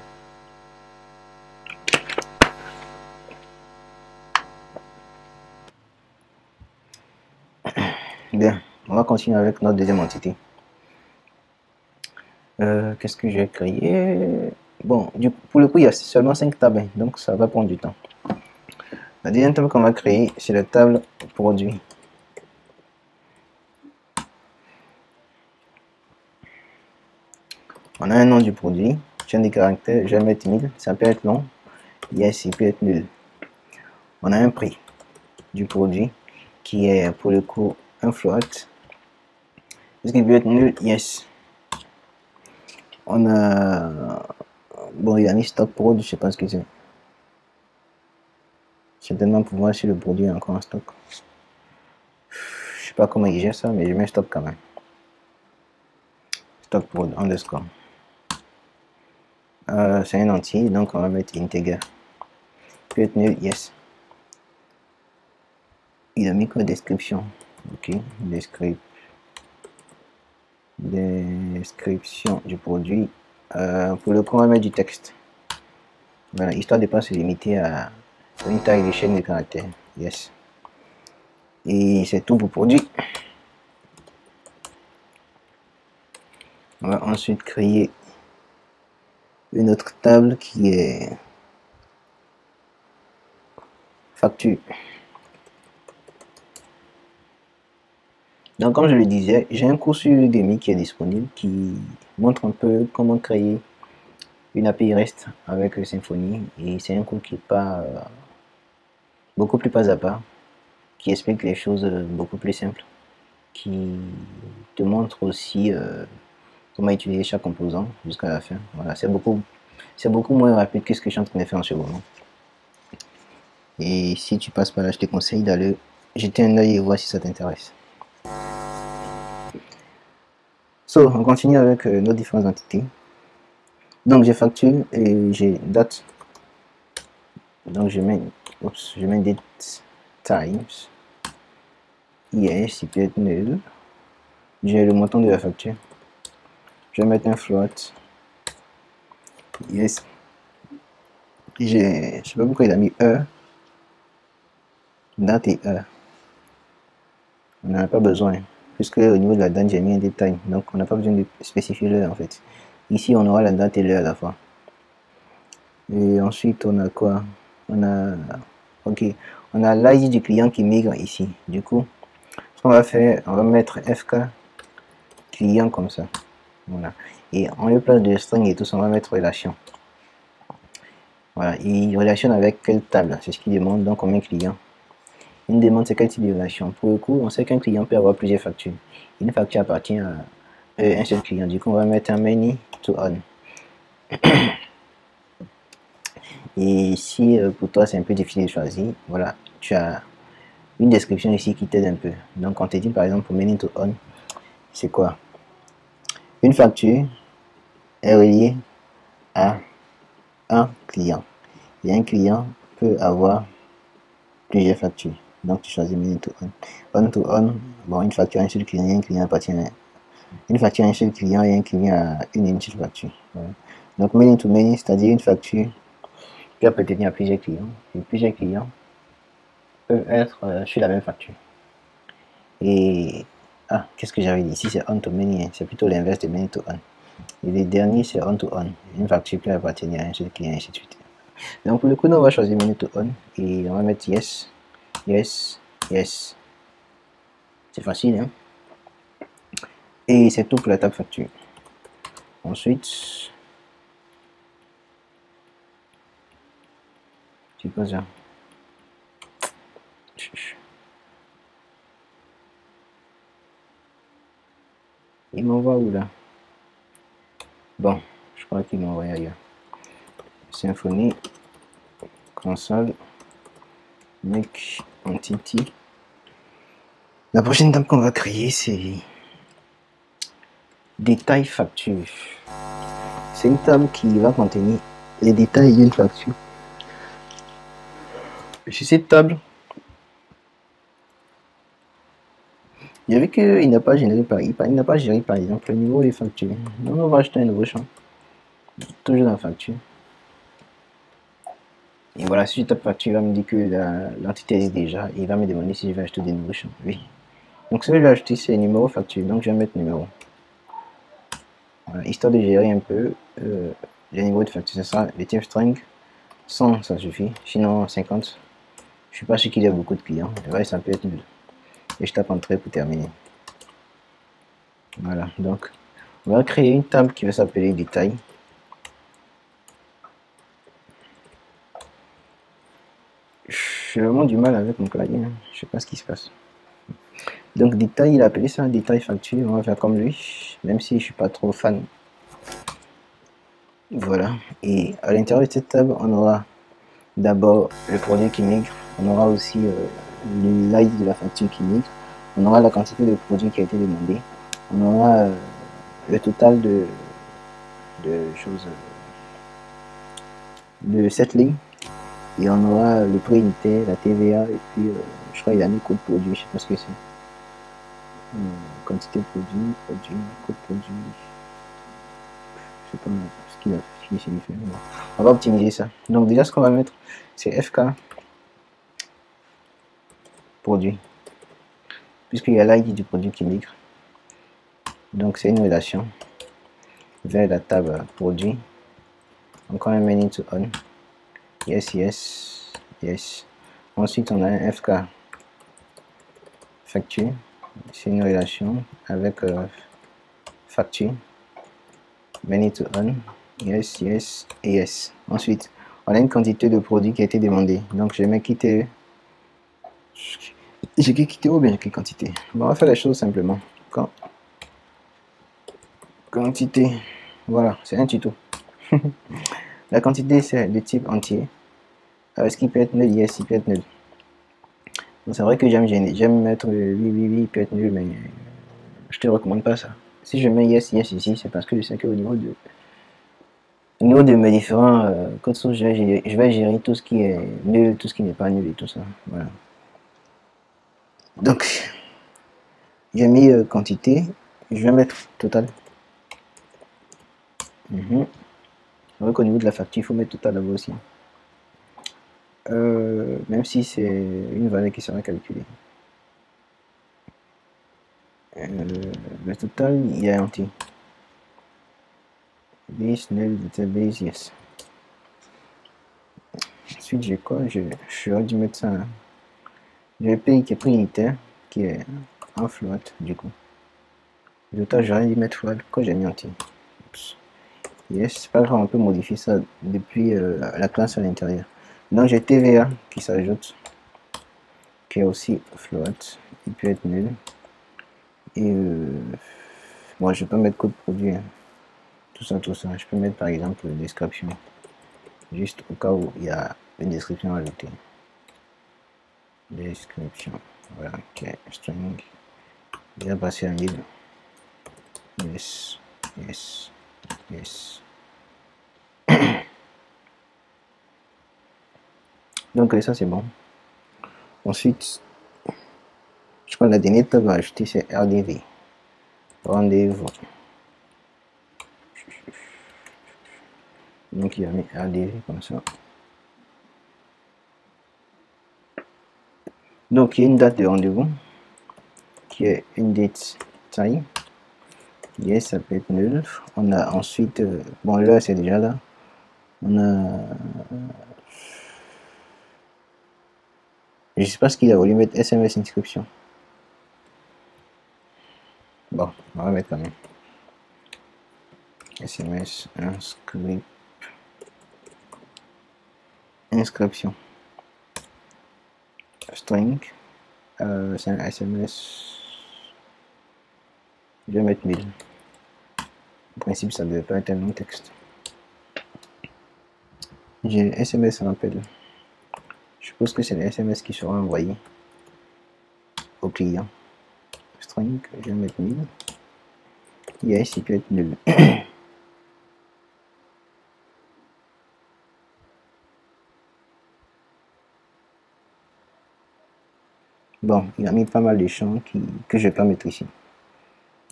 Bien, on va continuer avec notre deuxième entité. Euh, qu'est-ce que j'ai créé? Bon, du, pour le coup, il y a seulement 5 tables, donc ça va prendre du temps. La deuxième table qu'on va créer, c'est la table produit. On a un nom du produit, tiens des caractères, mettre 1000, ça peut être long, yes, il peut être nul. On a un prix du produit qui est pour le coup un float. Est-ce qu'il peut être nul? Yes. On a Bon, il a mis stock prod, je sais pas ce que c'est. Certainement pour voir si le produit est encore en stock. Je sais pas comment il gère ça, mais je mets stop quand même. Stock prod underscore. Euh, c'est un entier, donc on va mettre integer. Être nul, yes. Il a mis quoi description? Ok, description. Description du produit euh, pour le coup, on va mettre du texte. Voilà, histoire de ne pas se limiter à une taille de chaîne de caractères. Yes. Et c'est tout pour produit. On va ensuite créer une autre table qui est facture. Donc, comme je le disais, j'ai un cours sur Udemy qui est disponible qui montre un peu comment créer une API REST avec Symfony. Et c'est un cours qui est pas euh, beaucoup plus pas à pas, qui explique les choses beaucoup plus simples, qui te montre aussi euh, comment utiliser chaque composant jusqu'à la fin. Voilà, c'est beaucoup, c'est beaucoup moins rapide que ce que je suis en train de faire en ce moment. Et si tu passes par là, je te conseille d'aller jeter un œil et voir si ça t'intéresse. So, on continue avec euh, nos différentes entités. Donc, j'ai facture et j'ai date. Donc, je mets, oups, je mets date times. Yes, il peut être nul. J'ai le montant de la facture. Je vais mettre un float. Yes. Je sais pas pourquoi il a mis E. Date et E. On n'en a pas besoin puisque au niveau de la date j'ai mis un détail donc on n'a pas besoin de spécifier l'heure en fait ici on aura la date et l'heure à la fois et ensuite on a quoi? On a ok on a l'ID du client qui migre ici du coup ce qu'on va faire on va mettre fk client comme ça et en lieu place de string et tout on va mettre relation voilà il relation avec quelle table? C'est ce qu'il demande donc on met client une demande, c'est quel type de relation Pour le coup, on sait qu'un client peut avoir plusieurs factures. Une facture appartient à un seul client. Du coup, on va mettre un many to on. Et si euh, pour toi c'est un peu difficile de choisir, voilà, tu as une description ici qui t'aide un peu. Donc on te dit par exemple pour many to on, c'est quoi? Une facture est reliée à un client. Et un client peut avoir plusieurs factures. Donc tu choisis mini to on. On to on, bon, une facture à un seul client, un client appartient à une facture à un seul client et un client à une seule facture. Donc many to many, c'est-à-dire une facture qui appartenir à plusieurs clients. Et plusieurs clients peuvent être euh, sur la même facture. Et ah, qu'est-ce que j'avais dit? Ici C'est on to many, c'est plutôt l'inverse de many to on. Et le dernier c'est on to on, une facture qui appartenir à un seul client ainsi de suite. Donc pour le coup, nous, on va choisir many to on et on va mettre yes Yes, yes. C'est facile, hein? Et c'est tout pour la table facture. Ensuite, c'est quoi ça? Il m'envoie où là? Bon, je crois qu'il m'envoie ailleurs. Symphonie, console, make entity. La prochaine table qu'on va créer, c'est Détail facture. C'est une table qui va contenir les détails d'une facture. Sur cette table, j'ai vu qu'il n'a pas généré par, il n'a pas géré par exemple le niveau des factures. Donc on va acheter un nouveau champ. Toujours dans facture. Et voilà, si je tape facture, il va me dire que l'entité existe déjà. il va me demander si je vais acheter des nouveaux champs. Oui. Donc ce que je vais acheter, c'est numéro facture. Donc je vais mettre numéro. Histoire de gérer un peu euh, niveaux de facture. Ce sera les types string. 100, ça suffit. Sinon 50. Je suis pas sûr qu'il y a beaucoup de clients. Le ça peut être nul. Je tape entrée pour terminer. Voilà, donc on va créer une table qui va s'appeler détail. J'ai vraiment du mal avec mon clavier. Hein. Je sais pas ce qui se passe. Donc détail, il a appelé ça un détail facture. On va faire comme lui, même si je suis pas trop fan. Voilà. Et à l'intérieur de cette table, on aura d'abord le produit qui migre. On aura aussi euh, l'ID de la facture migre. On aura la quantité de produits qui a été demandé. On aura euh, le total de, de choses de cette ligne et on aura le prix unitaire, la TVA, et puis euh, je crois qu'il y a mis code produit, je sais pas ce que c'est. Euh, quantité de produit, produit, code produit. Je sais pas ce qu'il a ce signifie. On va optimiser ça. Donc déjà ce qu'on va mettre, c'est FK produit. Puisqu'il y a l'ID du produit qui migre. Donc c'est une relation vers la table produit. Encore un menu to on. Yes, yes, yes. Ensuite, on a un FK facture. C'est une relation avec euh, facture. Many to on. Yes, yes et yes. Ensuite, on a une quantité de produits qui a été demandée. Donc, je vais quitter. J'ai quitté ou bien quantité. on va faire la chose simplement. Quantité. Voilà, c'est un tuto. La quantité, c'est de type entier. Est-ce qu'il peut être nul Yes, il peut être nul. C'est vrai que j'aime j'aime mettre oui, oui, oui, il peut être nul, mais je te recommande pas ça. Si je mets yes, yes ici, c'est parce que je sais qu'au niveau de au niveau de mes différents euh, codes sources, je vais, gérer, je vais gérer tout ce qui est nul, tout ce qui n'est pas nul et tout ça. Voilà. Donc, j'ai mis euh, quantité, je vais mettre total. Mm vrai qu'au niveau de la facture, il faut mettre total là-bas aussi. Euh, même si c'est une valeur qui sera calculée. Euh, le total, il y a petit. Base, null, database, yes. Ensuite, j'ai quoi? Je J'aurais dû mettre ça. Hein. J'ai pays qui est pris unitaire, qui est en float, du coup. Total, j'aurais dû mettre float. Pourquoi j'ai mis un Yes, c'est pas grave, on peut modifier ça depuis euh, la classe à l'intérieur. Donc j'ai TVA qui s'ajoute, qui est aussi float, il peut être nul. Et euh, moi je peux mettre code produit, hein. tout ça, tout ça. Je peux mettre par exemple description, juste au cas où il y a une description ajoutée. Description, voilà, ok, string, bien passé à 1000. Yes, yes, yes. Donc ça c'est bon. Ensuite, je crois que la dernière table à ajouter c'est RDV. Rendez-vous. Donc il a mis RDV comme ça. Donc il y a une date de rendez-vous qui est une date time. Yes, ça peut être nul. On a ensuite, euh, bon là c'est déjà là. On a je sais pas ce qu'il a voulu mettre SMS inscription. Bon, on va mettre quand même. SMS inscript. Inscription. String. Euh, c'est un SMS. Je vais mettre 1000. En principe, ça ne devait pas être un long texte. J'ai SMS rappel. Je suppose que c'est les SMS qui seront envoyés au client. String, je vais mettre 1000. Yes, il peut être nul. Bon, il a mis pas mal de champs qui, que je vais pas mettre ici.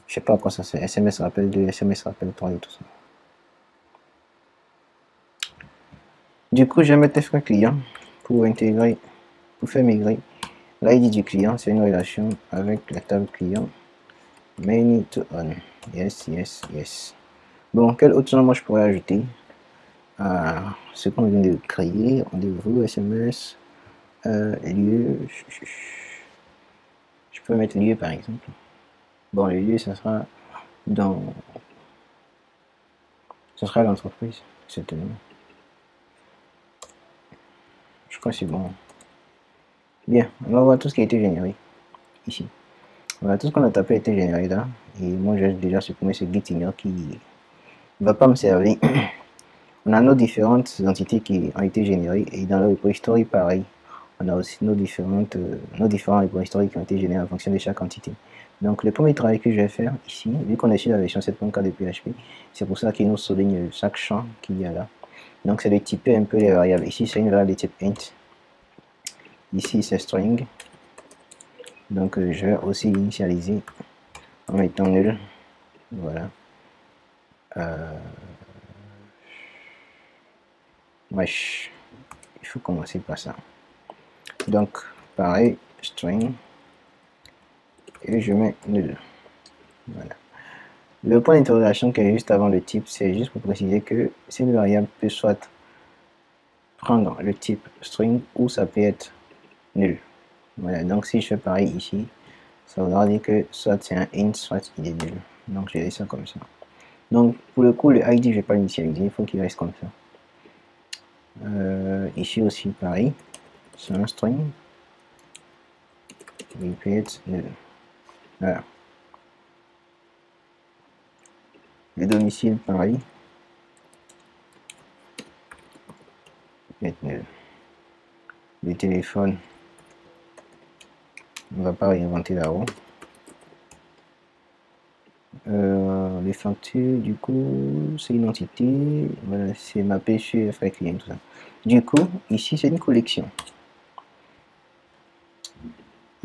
Je sais pas à quoi ça sert. SMS rappelle 2, SMS rappelle 3 et tout ça. Du coup, je vais mettre f client pour intégrer, pour faire migrer l'ID du client. C'est une relation avec la table client. Many to on. Yes, yes, yes. Bon, quel autre nom je pourrais ajouter? À ce qu'on vient de créer Rendez-vous, SMS, euh, lieu. Je peux mettre lieu par exemple. Bon, le lieu, ça sera dans. Ce sera l'entreprise, certainement. Je crois que c'est bon. Bien, on va voir tout ce qui a été généré ici. Voilà, tout ce qu'on a tapé a été généré là. Et moi, j'ai déjà supprimé ce git qui ne va pas me servir. on a nos différentes entités qui ont été générées. Et dans le repository, pareil. On a aussi nos, différentes, euh, nos différents repositories qui ont été générés en fonction de chaque entité. Donc, le premier travail que je vais faire ici, vu qu'on est sur la version 7.4 de PHP, c'est pour ça qu'il nous souligne chaque champ qu'il y a là. Donc, c'est de typer un peu les variables. Ici, c'est une variable de type int. Ici, c'est string. Donc, euh, je vais aussi initialiser en mettant nul. Voilà. Euh... Wesh. Il faut commencer par ça. Donc, pareil, string. Et je mets nul. Voilà. Le point d'interrogation qui est juste avant le type, c'est juste pour préciser que cette variable peut soit prendre le type string ou ça peut être nul. Voilà, donc si je fais pareil ici, ça voudra dire que soit c'est un int, soit il est nul. Donc je laisse ça comme ça. Donc pour le coup, le ID, je vais pas l'initialiser, il faut qu'il reste comme ça. Euh, ici aussi pareil, c'est un string. Repeat. Voilà. Le domicile, pareil. nul. Le téléphone, on va pas réinventer là-haut. Euh, les factures, du coup, c'est une entité, voilà, c'est mappé sur File Client, tout ça. Du coup, ici, c'est une collection.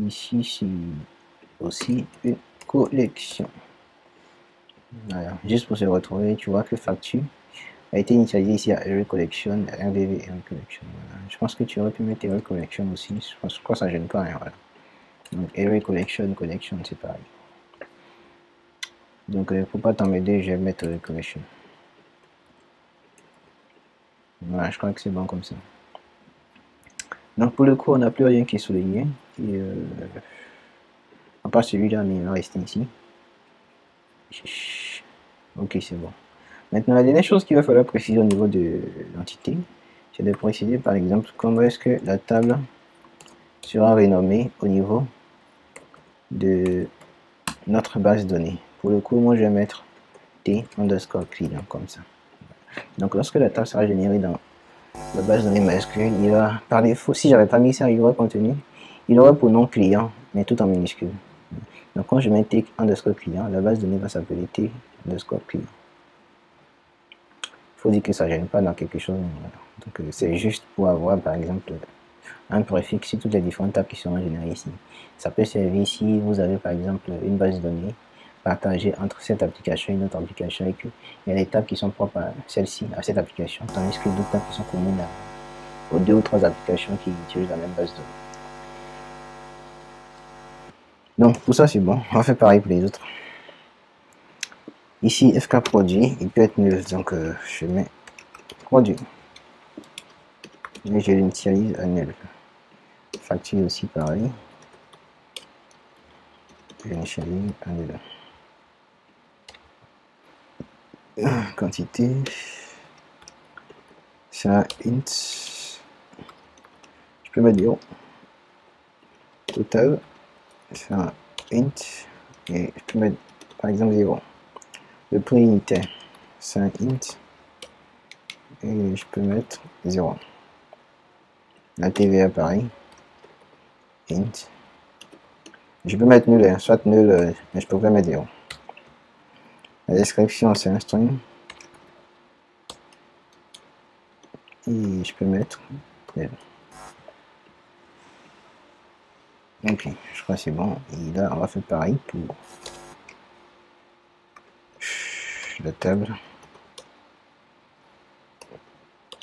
Ici, c'est aussi une collection. Voilà, juste pour se retrouver, tu vois que facture a été initialisé ici à Error Collection, RDV Error Collection. Je pense que tu aurais pu mettre Error Collection aussi, je pense que ça gêne pas. Hein, voilà. Donc Error Collection, Collection, c'est pareil. Donc euh, pour pas t'emmerder, je vais mettre Error Collection. Voilà, je crois que c'est bon comme ça. Donc pour le coup, on n'a plus rien qui est souligné. Et, euh, part celui-là, mais il va rester ici. Ok, c'est bon. Maintenant, la dernière chose qu'il va falloir préciser au niveau de l'entité, c'est de préciser par exemple comment est-ce que la table sera renommée au niveau de notre base de données. Pour le coup, moi je vais mettre t underscore client comme ça. Donc lorsque la table sera générée dans la base de données MySQL, il va par défaut, si j'avais pas mis ça, il aurait contenu, il aurait pour nom client, mais tout en minuscule. Donc quand je mets t underscore client, la base de données va s'appeler t underscore client. Il faut dire que ça ne gêne pas dans quelque chose. Donc euh, c'est juste pour avoir par exemple un préfixe sur toutes les différentes tables qui seront générées ici. Ça peut servir si vous avez par exemple une base de données partagée entre cette application et une autre application et qu'il y a des tables qui sont propres à celle-ci, à cette application, tandis que d'autres tables sont communes aux deux ou trois applications qui utilisent la même base de données. Donc pour ça c'est bon, on faire pareil pour les autres. Ici FK produit, il peut être nul, donc euh, je mets produit. Et je l'initialise à nul. Facture aussi pareil. J'initialise à nul. Quantité. C'est un int. Je peux mettre 0. Total. Un int. Et je peux mettre par exemple 0 le prix unitaire. C'est un int. Et je peux mettre 0 la TVA pareil int. Je peux mettre nul hein, soit nul euh, mais je peux pas mettre 0 La description, c'est un string. Et je peux mettre. Ok, je crois que c'est bon. Et là, on va faire pareil pour la table.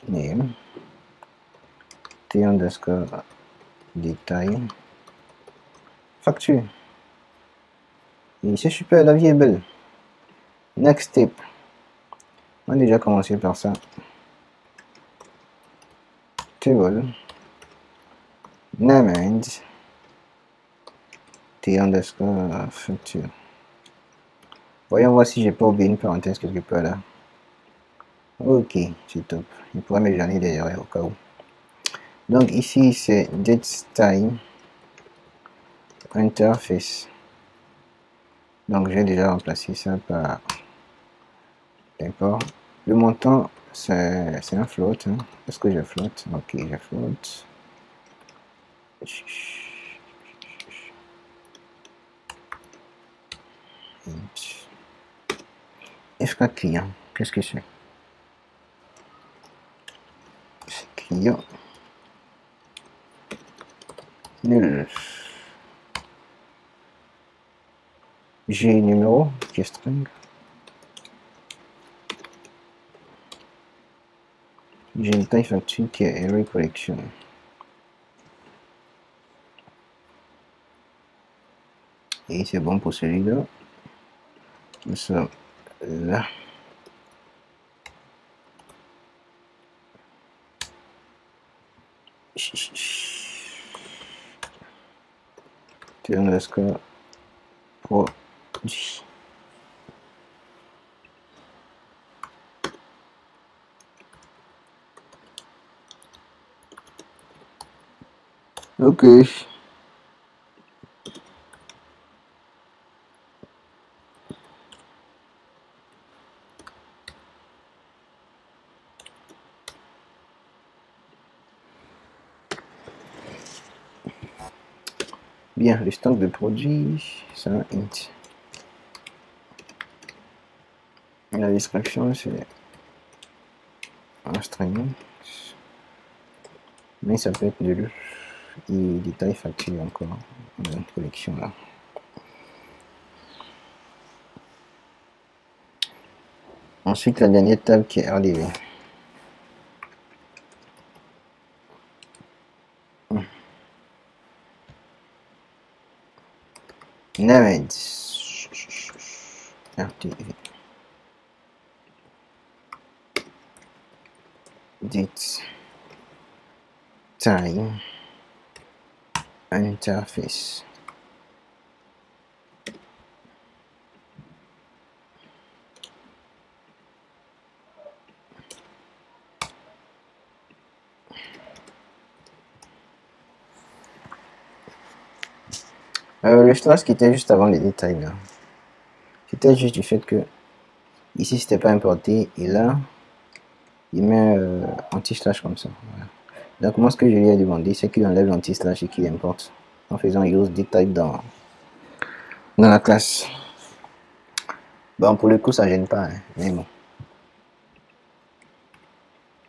Name. T underscore détail. Facture. Et c'est super, la vie est belle. Next step. On a déjà commencé par ça. Table. Name T underscore facture. Voyons voir si j'ai pas oublié une parenthèse quelque part là? Ok, c'est top. Il pourrait me gêner derrière au cas où. Donc ici c'est date time interface. Donc j'ai déjà remplacé ça par import. Le montant c'est un float. Hein. Est-ce que je flotte? Ok, je flotte. FK client, qu'est-ce que c'est? C'est client. Nul. J'ai numéro? Est string. J'ai une taille facture qui est array collection. Et c'est bon pour celui-là. Nous sommes là. Underscore produit. Ok. Bien, le stock de produits, c'est un int. La description, c'est un string. Mais ça peut être nul. Et détail facture encore dans une collection là. Ensuite, la dernière table qui est RDV. Named. RDV. Date. Time. Interface. Euh, le stress qui était juste avant les détails là. C'était juste du fait que ici c'était pas importé et là il met euh, anti-slash comme ça. Donc moi ce que je lui ai demandé c'est qu'il enlève l'anti-slash et qu'il importe en faisant use type dans, dans la classe. Bon pour le coup ça gêne pas, hein, mais bon.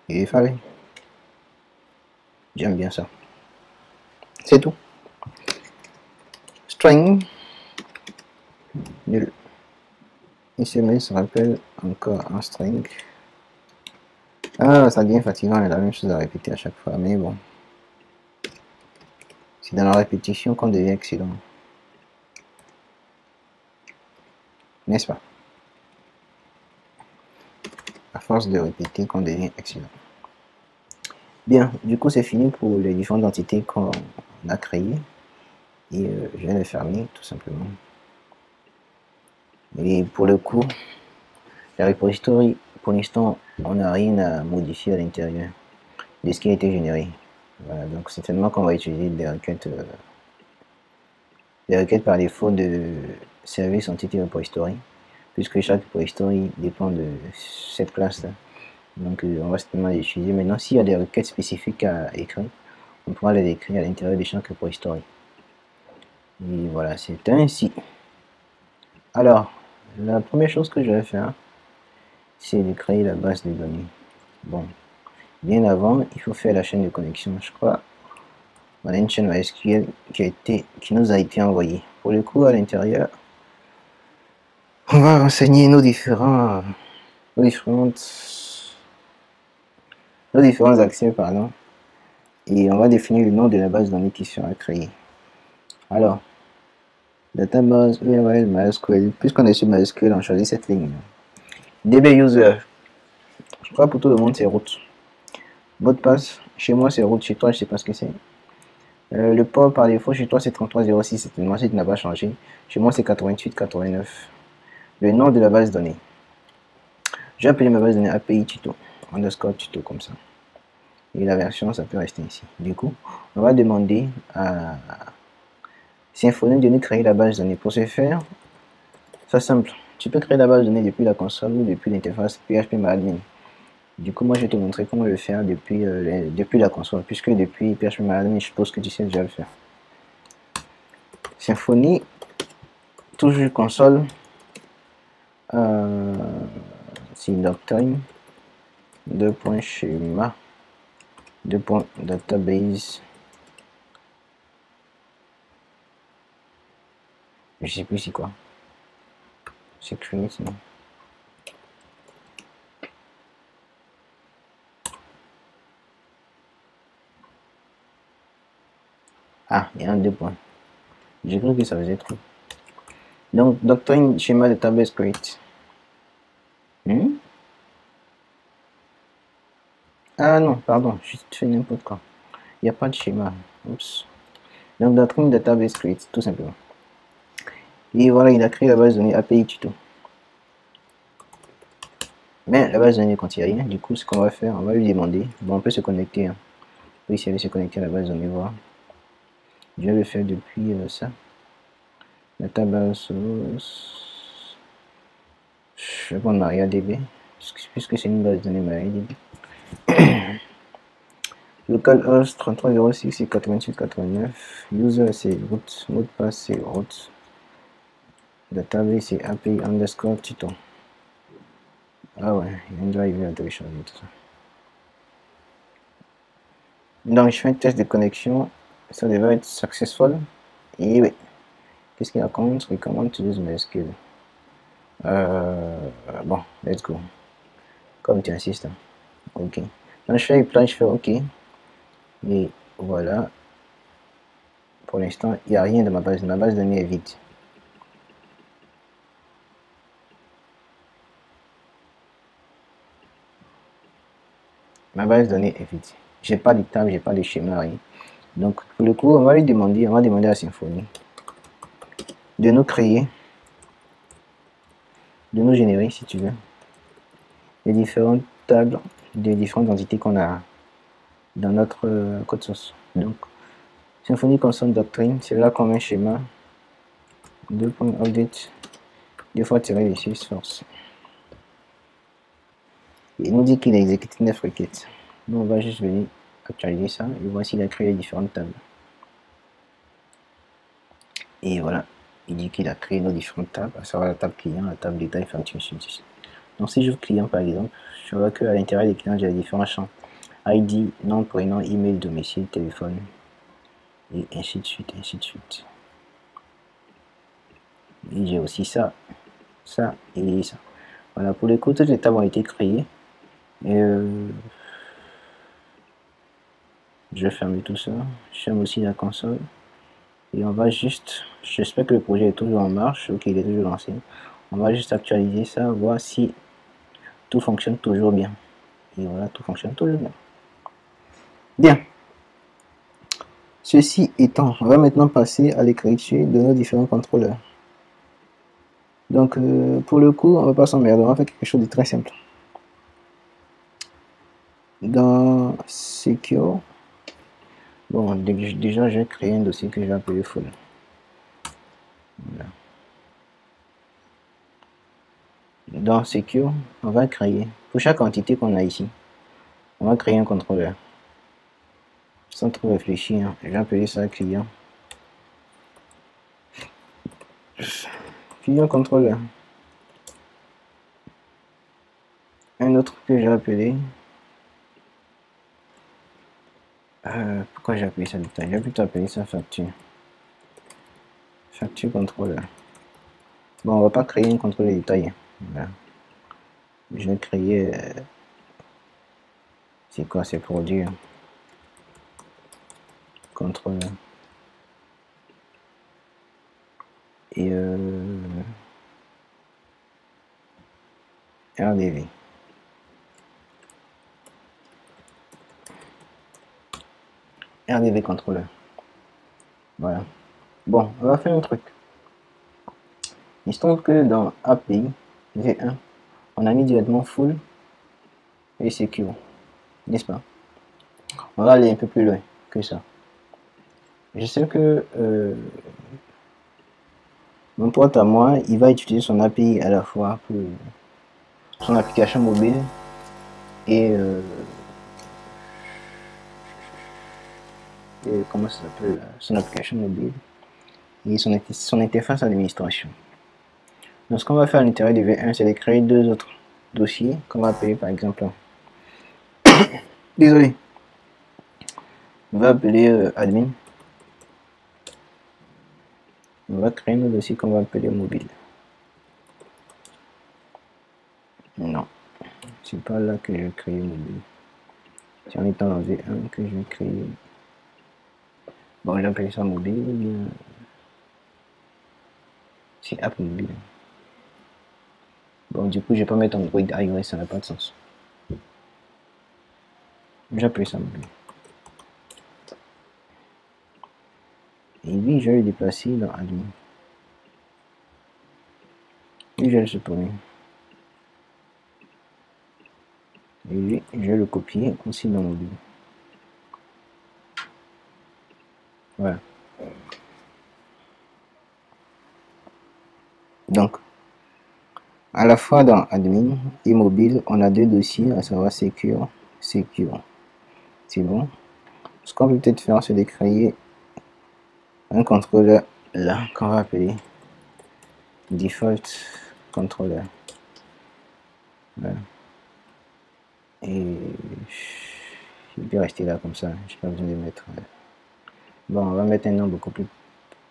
Il fallait. J'aime bien ça. C'est tout. String. Nul. Mais ça rappelle encore un string. Ah, ça devient fatigant, il y a la même chose à répéter à chaque fois, mais bon. C'est dans la répétition qu'on devient excellent. N'est-ce pas? À force de répéter qu'on devient excellent. Bien, du coup c'est fini pour les différentes entités qu'on a créées. Et euh, je viens de fermer tout simplement. Et pour le coup, la repository, pour l'instant, on n'a rien à modifier à l'intérieur de ce qui a été généré. Voilà, donc certainement qu'on va utiliser des requêtes, euh, des requêtes par défaut de service entity repository, puisque chaque repository dépend de cette classe-là. Donc euh, on va certainement les utiliser. Maintenant, s'il y a des requêtes spécifiques à écrire, on pourra les écrire à l'intérieur de chaque repository. Et voilà, c'est ainsi. Alors, la première chose que je vais faire, c'est de créer la base de données. Bon, bien avant, il faut faire la chaîne de connexion. Je crois, a une chaîne MySQL qui, a été, qui nous a été envoyée. Pour le coup, à l'intérieur, on va renseigner nos différents, nos différentes, nos différents accès, pardon, et on va définir le nom de la base de données qui sera créée. Alors, database URL MySQL, puisqu'on est sur MySQL, on choisit cette ligne. DB user, je crois pour tout le monde c'est route. Mot de passe, chez moi c'est route, chez toi je sais pas ce que c'est. Euh, le port par défaut chez toi c'est 3306, c'est une si tu n'as pas changé. Chez moi c'est 8889. Le nom de la base de données. J'ai appelé ma base de données API tuto, underscore tuto comme ça. Et la version ça peut rester ici. Du coup, on va demander à Symfony de nous créer la base de données. Pour ce faire, c'est simple. Tu peux créer la base de données depuis la console ou depuis l'interface PHP Admin. Du coup, moi, je vais te montrer comment le faire depuis, euh, depuis la console, puisque depuis PHP Admin, je suppose que tu sais déjà le faire. Symfony, toujours console, euh, c'est deux points schéma, deux points database, je sais plus c'est quoi, non. Ah, il y a un deux points. J'ai cru que ça faisait trop. Donc, doctrine, schéma de table script. Hmm? Ah non, pardon, je fais n'importe quoi. Il n'y a pas de schéma. Oups. Donc, doctrine de table script, tout simplement. Et voilà, il a créé la base de données API tuto. Mais la base de données contient rien. Du coup, ce qu'on va faire, on va lui demander. Bon, on peut se connecter. Hein. Oui, si elle se connecter à la base de données, voir. Je vais le faire depuis euh, ça. La table source. Je vais prendre MariaDB. Puisque c'est une base de données MariaDB. Localhost 3306 et 8889. User c'est route. Mot de passe c'est route. Database c'est API underscore Titan. Ah ouais, il y a un driver tout ça. Donc je fais un test de connexion ça devrait être successful. Et oui. Qu'est-ce qu'il raconte Recommend to use MySQL. Euh, bon, let's go. Comme tu insistes. Hein. Ok. Donc je fais plan, je fais OK. Et voilà. Pour l'instant, il n'y a rien de ma base. Ma base de données est vide. Ma base de données est vide. J'ai pas de table, j'ai pas de schéma, rien. Donc, pour le coup, on va lui demander, on va demander à Symfony de nous créer, de nous générer, si tu veux, les différentes tables des différentes entités qu'on a dans notre euh, code source. Donc, Symfony console doctrine, c'est là qu'on met schéma 2.update deux fois tiré ici source. Il nous dit qu'il a exécuté 9 requêtes. Donc, on va juste venir actualiser ça et voici il a créé les différentes tables. Et voilà. Il dit qu'il a créé nos différentes tables à savoir la table client la table détail facture donc si veux client par exemple je vois que à l'intérieur des clients j'ai les différents champs. ID nom prénom email domicile téléphone et ainsi de suite ainsi de suite. Et j'ai aussi ça ça et ça. Voilà pour les coups toutes les tables ont été créées et euh, je vais fermer tout ça. Je ferme aussi la console. Et on va juste j'espère que le projet est toujours en marche ok il est toujours lancé. On va juste actualiser ça voir si tout fonctionne toujours bien. Et voilà tout fonctionne toujours bien. Bien. Ceci étant on va maintenant passer à l'écriture de nos différents contrôleurs. Donc euh, pour le coup on va pas s'emmerder. On va faire quelque chose de très simple dans Secure, bon, déjà, j'ai créé un dossier que j'ai appelé full. Dans Secure, on va créer, pour chaque entité qu'on a ici, on va créer un contrôleur. Sans trop réfléchir, hein, j'ai appelé ça client. Client contrôleur. Un autre que j'ai appelé euh, pourquoi j'ai appelé ça détail J'ai plutôt appelé ça facture. Facture contrôleur. Bon, on va pas créer une contrôle détail. Voilà. Je vais créer. Euh, c'est quoi ces produits Contrôleur. Et euh, RDV. RDV contrôleur. Voilà. Bon, on va faire un truc. Il se trouve que dans API V1, on a mis directement full et secure. N'est-ce pas? On va aller un peu plus loin que ça. Je sais que euh, mon pote à moi, il va utiliser son API à la fois pour son application mobile et euh, comment ça s'appelle, son application mobile et son, son interface d'administration. Donc ce qu'on va faire à l'intérieur de V1, c'est de créer deux autres dossiers qu'on va appeler par exemple, désolé, on va appeler admin. On va créer un dossier qu'on va appeler mobile. Non, c'est pas là que je créer mobile. C'est en étant dans V1 que je vais créer Bon, j'appelle ça mobile. C'est app mobile. Bon, du coup, je vais pas mettre Android iOS, ça n'a pas de sens. J'appelle ça mobile. Et lui, je vais le déplacer dans admin. Et je le supprimer. Et lui, je vais le copier aussi dans mobile. Donc, à la fois dans admin et mobile, on a deux dossiers, à savoir secure, secure. C'est bon? Ce qu'on peut peut-être faire, c'est de créer un contrôleur là, qu'on va appeler default controller. Et je vais rester là comme ça, je n'ai pas besoin de mettre. Bon, on va mettre un nom beaucoup plus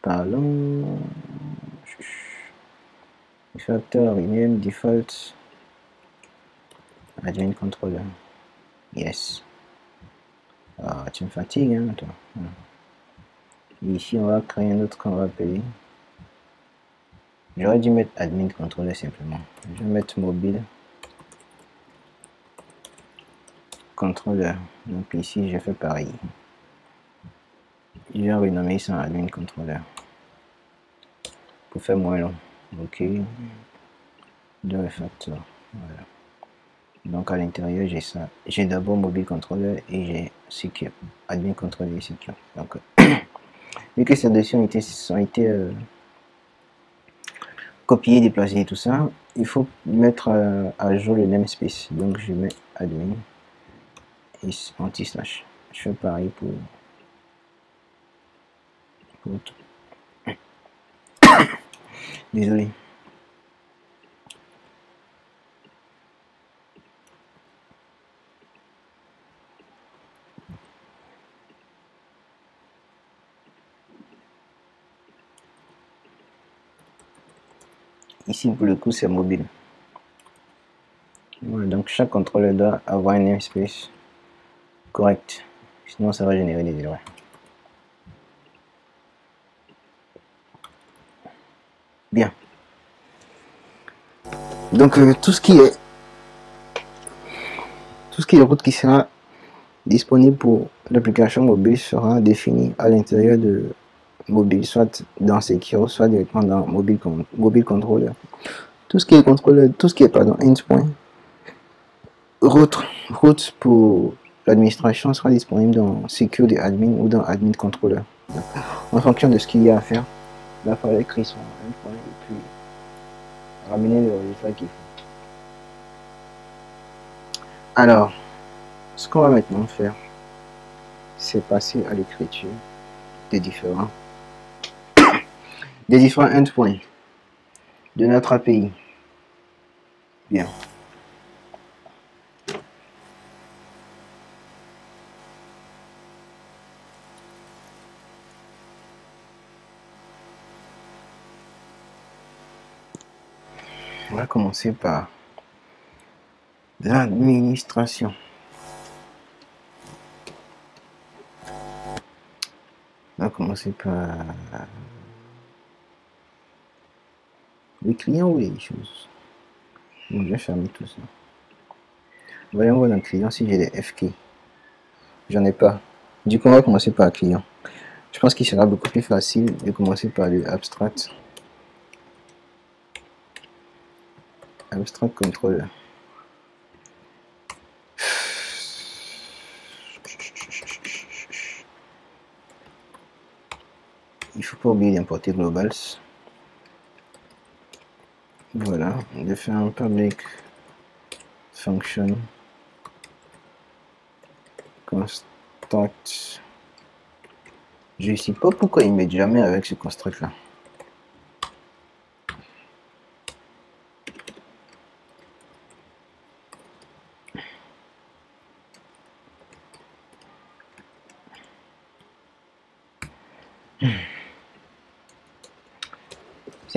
parlant. Factor, rename, default, admin controller. Yes. Ah, tu me fatigues, hein, toi. ici, on va créer un autre qu'on va appeler. J'aurais dû mettre admin controller simplement. Je vais mettre mobile controller. Donc ici, je fais pareil. Je vais renommer ça admin controller pour faire moins long. Ok. Deux facteurs. Voilà. Donc à l'intérieur, j'ai ça. J'ai d'abord mobile controller et j'ai secure. Admin controller et. Donc, vu que ces deux ont été, ont été euh, copiés, déplacés et tout ça, il faut mettre euh, à jour le namespace. Donc je mets admin anti-slash. Je fais pareil pour Désolé. Ici, pour le coup, c'est mobile. donc chaque contrôleur doit avoir un namespace correct. Sinon, ça va générer des erreurs. Bien. Donc euh, tout ce qui est tout ce qui est route qui sera disponible pour l'application mobile sera défini à l'intérieur de mobile, soit dans Secure, soit directement dans mobile, mobile controller. Tout ce qui est contrôleur, tout ce qui est pardon, endpoint, route, route pour l'administration sera disponible dans Secure de admin ou dans admin controller. En fonction de ce qu'il y a à faire, il va falloir écrire ramener le résultat qu'il faut. Alors, ce qu'on va maintenant faire, c'est passer à l'écriture des différents des différents endpoints de notre API. Bien. Commencer par l'administration. On va commencer par les clients ou les choses. Bon, je vais fermer tout ça. Voyons voir dans le client si j'ai des FK. J'en ai pas. Du coup, on va commencer par client. Je pense qu'il sera beaucoup plus facile de commencer par le abstract. Abstract controller. Il faut pas oublier d'importer globals. Voilà, de faire un public function construct. Je sais pas pourquoi il met jamais avec ce construct là.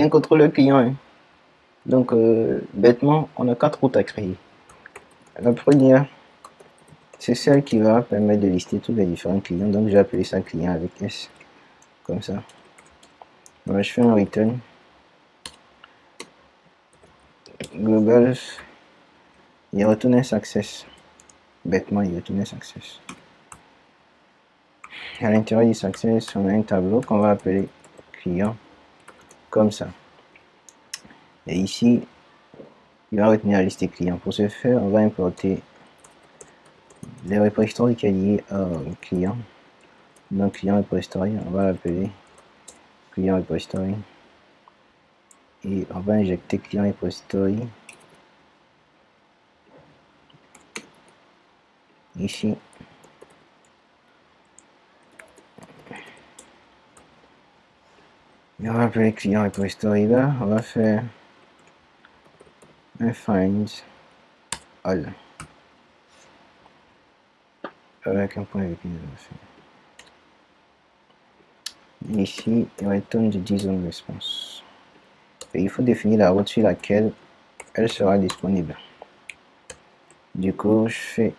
Un contrôleur client. Hein. Donc, euh, bêtement, on a quatre routes à créer. La première, c'est celle qui va permettre de lister tous les différents clients. Donc, j'ai appelé ça client avec S, comme ça. je fais un return. Global, il retourne un success. Bêtement, il retourne un success. À l'intérieur du success, on a un tableau qu'on va appeler client, comme ça. Et ici, il va retenir la liste des clients. Pour ce faire, on va importer les repositories qui lié au client. Donc, client repository, on va l'appeler client repository. Et on va injecter client repository ici. Et on va appeler client repository là. On va faire un find all avec un point une Ici, il retourne du disons response. Et il faut définir la route sur laquelle elle sera disponible. Du coup, je fais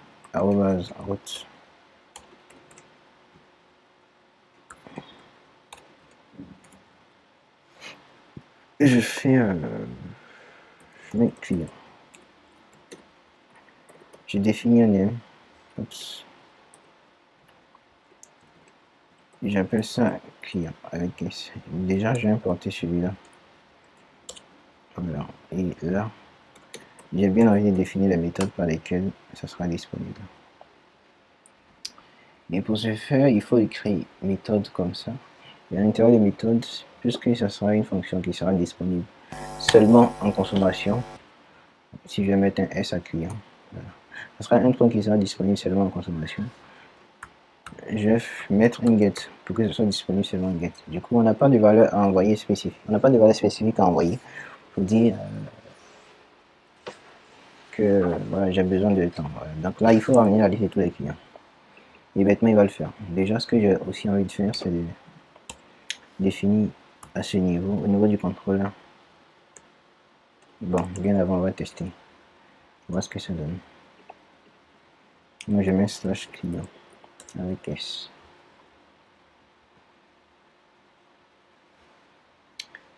route. Je fais euh, client. Je définis un name. J'appelle ça client avec. Déjà, j'ai importé celui-là. Voilà. Et là, j'ai bien envie de définir les méthodes par lesquelles ça sera disponible. Et pour ce faire, il faut écrire méthode comme ça. Et à l'intérieur des méthodes, puisque ça sera une fonction qui sera disponible seulement en consommation. Si je vais un S à client, ce sera un point qui sera disponible seulement en consommation. Je vais mettre un get pour que ce soit disponible seulement en get. Du coup, on n'a pas de valeur à envoyer spécifique. On n'a pas de valeur spécifique à envoyer pour dire euh, que voilà, j'ai besoin de temps. Donc là, il faut ramener la liste de tous les clients. Et bêtement, il va le faire. Déjà, ce que j'ai aussi envie de faire, c'est de définir à ce niveau, au niveau du contrôleur, Bon, bien avant, on va tester. Voir ce que ça donne. Moi, je mets slash client avec S.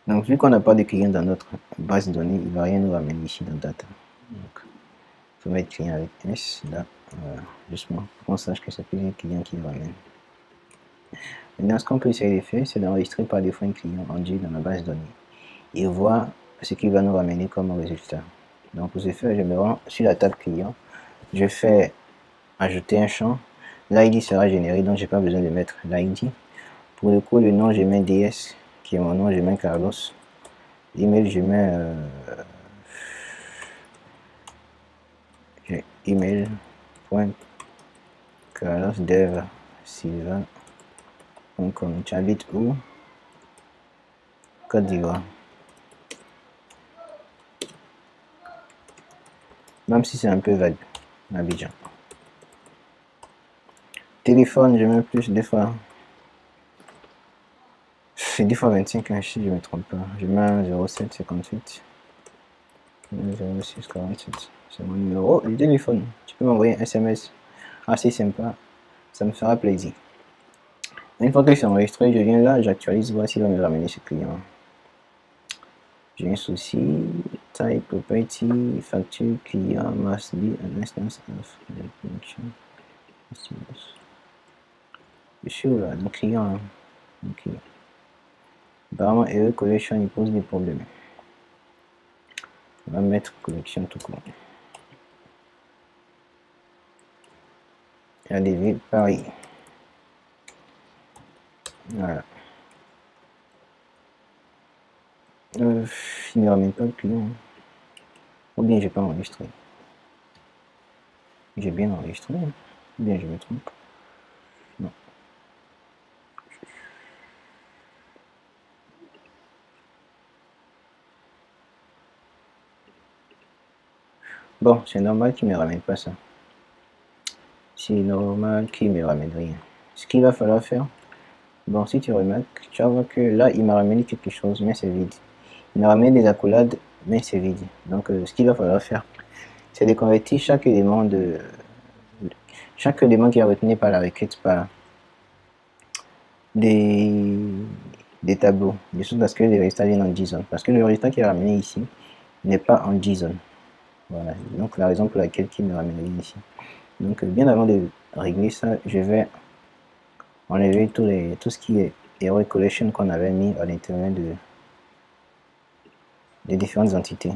Donc, vu qu'on n'a pas de client dans notre base de données, il va rien nous ramener ici dans data. Donc, il faut mettre client avec S là, justement, pour qu'on sache que c'est plus un client qui ramène. Maintenant, ce qu'on peut essayer de faire, c'est d'enregistrer par défaut un client en Dieu dans la base de données et voir ce qui va nous ramener comme résultat. Donc pour ce faire, je me rends sur la table client, je fais ajouter un champ, l'ID sera généré, donc j'ai pas besoin de mettre l'ID. Pour le coup, le nom, je mets DS, qui est mon nom, je mets Carlos. Email, je mets euh, email Dev Silva. Tu habites où Côte d'Ivoire. Même si c'est un peu vague, Abidjan. Téléphone, mets plus des fois. C'est 10 fois 25 si je me trompe pas. Je mets 0758. 0647. C'est mon numéro de téléphone. Tu peux m'envoyer un SMS assez sympa. Ça me fera plaisir. Une fois que c'est enregistré, je viens là, j'actualise, voici va me ramener ce client. J'ai un souci, type property, facture client must be an instance of the function. Je suis là, le client. Ok. Apparemment, error collection, il pose des problèmes. On va mettre collection tout court. Il y a des villes Paris. Voilà. Euh, il ne ramène pas le client. Hein. Ou bien j'ai pas enregistré. J'ai bien enregistré. Hein. Ou bien je me trompe. Non. Bon, c'est normal qu'il ne me ramène pas ça. C'est normal qu'il ne me ramène rien. Ce qu'il va falloir faire, bon, si tu remarques, tu vas voir que là, il m'a ramené quelque chose, mais c'est vide. Il m'a ramené des accolades, mais c'est vide. Donc, euh, ce qu'il va falloir faire, c'est de convertir chaque élément de chaque élément qui est retenu par la requête par des, des tableaux, de sorte à ce que les résultats viennent en JSON. Parce que le résultat qui est ramené ici n'est pas en JSON. Voilà, donc la raison pour laquelle il me ramène ici. Donc, bien avant de régler ça, je vais enlever tout, les, tout ce qui est Hero Collection qu'on avait mis à l'intérieur de, des différentes entités.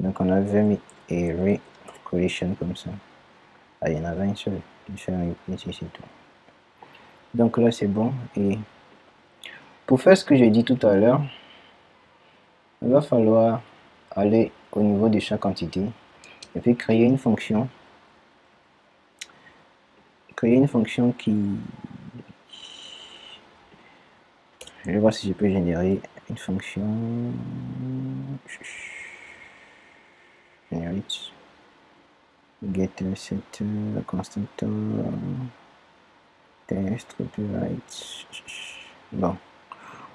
Donc, on avait mis Hero Collection comme ça. Ah, il y en avait un seul. Je vais ici, c'est tout. Donc là, c'est bon. Et pour faire ce que j'ai dit tout à l'heure, il va falloir aller au niveau de chaque entité et puis créer une fonction créer une fonction qui je vais voir si je peux générer une fonction generate get set constructor test copyright. Bon.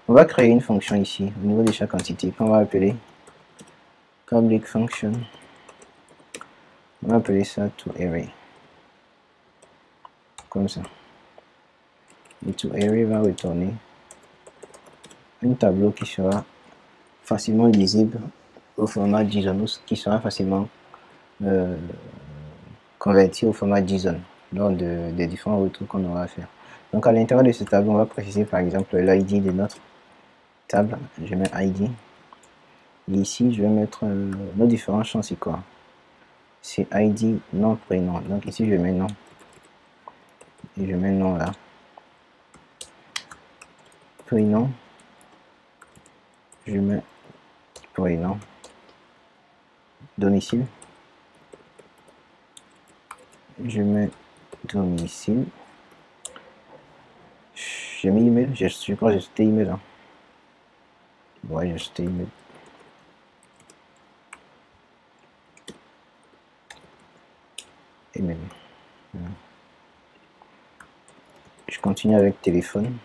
On va créer une fonction ici au niveau de chaque entité qu'on va appeler public function. On va appeler ça to array comme ça et array va retourner un tableau qui sera facilement lisible au format JSON qui sera facilement euh, converti au format JSON lors de, des différents retours qu'on aura à faire. Donc à l'intérieur de ce tableau, on va préciser par exemple l'ID de notre table. Je mets ID. Et ici, je vais mettre euh, nos différents champs, c'est quoi? C'est ID, nom, prénom. Donc ici, je mets nom. Et je mets nom là. Prénom. Je mets prénom. Domicile. Je mets domicile. J'ai mis email. Je crois que j'ai email. Hein. Ouais, j'ai email. Je continue avec téléphone.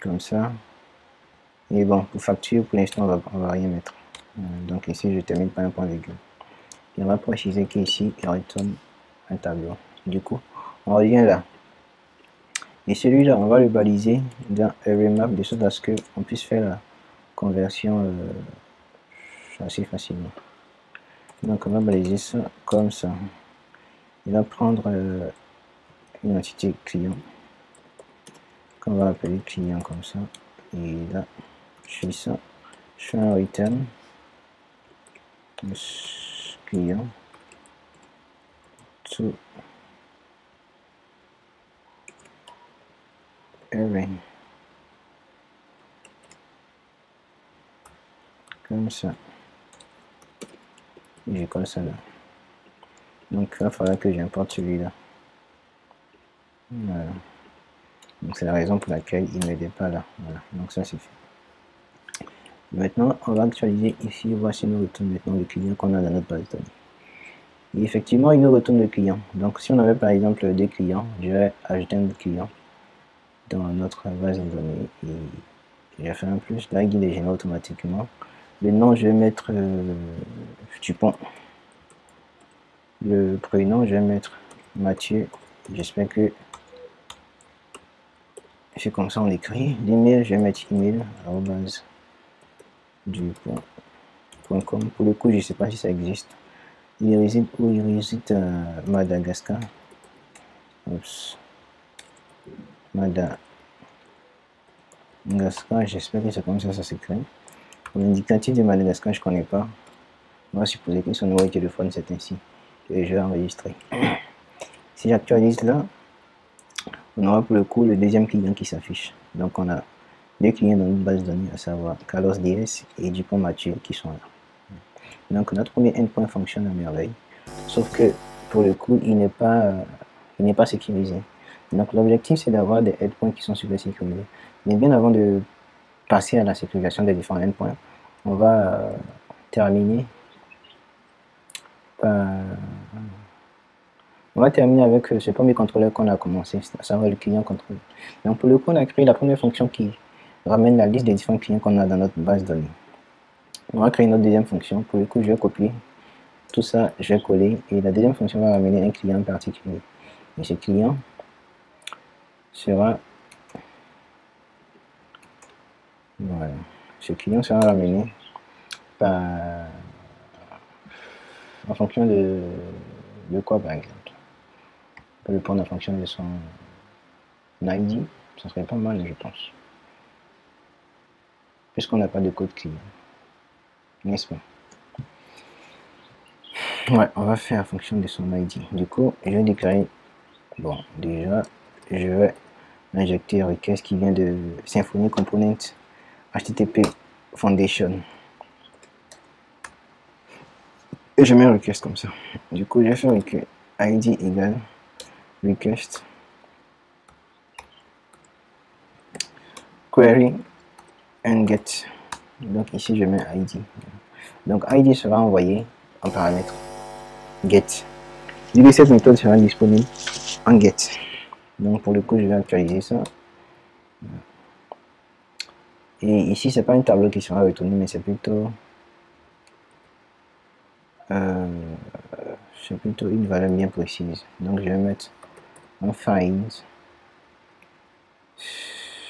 Comme ça. Et bon, pour facture, pour l'instant, on va, va rien mettre. Euh, donc ici, je termine par un point virgule. Et on va préciser qu'ici, il retourne un tableau. Du coup, on revient là. Et celui-là, on va le baliser dans remap de sorte à ce qu'on puisse faire la conversion euh, assez facilement. Donc on va baliser ça comme ça. Il va prendre euh, une entité client. Qu'on va appeler client comme ça. Et là, je fais ça. Je fais un return client. To array comme ça. J'ai comme ça là? Donc il va falloir que j'importe celui-là voilà. Donc c'est la raison pour laquelle il ne m'aidait pas là. Voilà. Donc ça c'est fait. Maintenant on va actualiser ici. Voici nous retourne maintenant le client qu'on a dans notre base de données. Et effectivement il nous retourne le client. Donc si on avait par exemple des clients je vais ajouter un client dans notre base de données et j'ai fait un plus, là il est généré automatiquement. Le nom, je vais mettre euh, Dupont. Le prénom, je vais mettre Mathieu. J'espère que c'est comme ça on l'écrit. L'email, je vais mettre email dupont.com. Pour le coup, je sais pas si ça existe. Il réside où il réside Madagascar. Oups. Madagascar, j'espère que c'est comme ça ça s'écrit. L'indicatif de Madagascar, je connais pas. On va supposer que son numéro de téléphone, c'est ainsi. Et je vais enregistrer. Si j'actualise là, on aura pour le coup le deuxième client qui s'affiche. Donc on a deux clients dans notre base de données, à savoir Carlos Diaz et Dupont Mathieu qui sont là. Donc notre premier endpoint fonctionne à merveille. Sauf que pour le coup, il n'est pas, il n'est pas sécurisé. Donc l'objectif c'est d'avoir des endpoints qui sont super sécurisés. Mais bien avant de passer à la sécurisation des différents endpoints, on va euh, terminer on va terminer avec euh, ce premier contrôleur qu'on a commencé, à savoir le client contrôleur. Donc pour le coup, on a créé la première fonction qui ramène la liste des différents clients qu'on a dans notre base de données. On va créer notre deuxième fonction. Pour le coup, je vais copier tout ça, je vais coller et la deuxième fonction va ramener un client particulier. Et ce client sera. Ce client sera ramené par en fonction de, de quoi par exemple? Le prendre en fonction de son ID, ça serait pas mal je pense. Puisqu'on n'a pas de code client. N'est-ce pas? Ouais, on va faire en fonction de son ID. Du coup, je vais déclarer, bon, déjà, je vais injecter request qui vient de Symfony Component HTTP Foundation. Et je mets request comme ça. Du coup, je vais faire que id égale request query and get. Donc ici, je mets id. Donc id sera envoyé en paramètre get. Du cette méthode sera disponible en get. Donc pour le coup, je vais actualiser ça. Et ici, c'est pas un tableau qui sera retourné, mais c'est plutôt euh, c'est plutôt une valeur bien précise. Donc je vais mettre un find.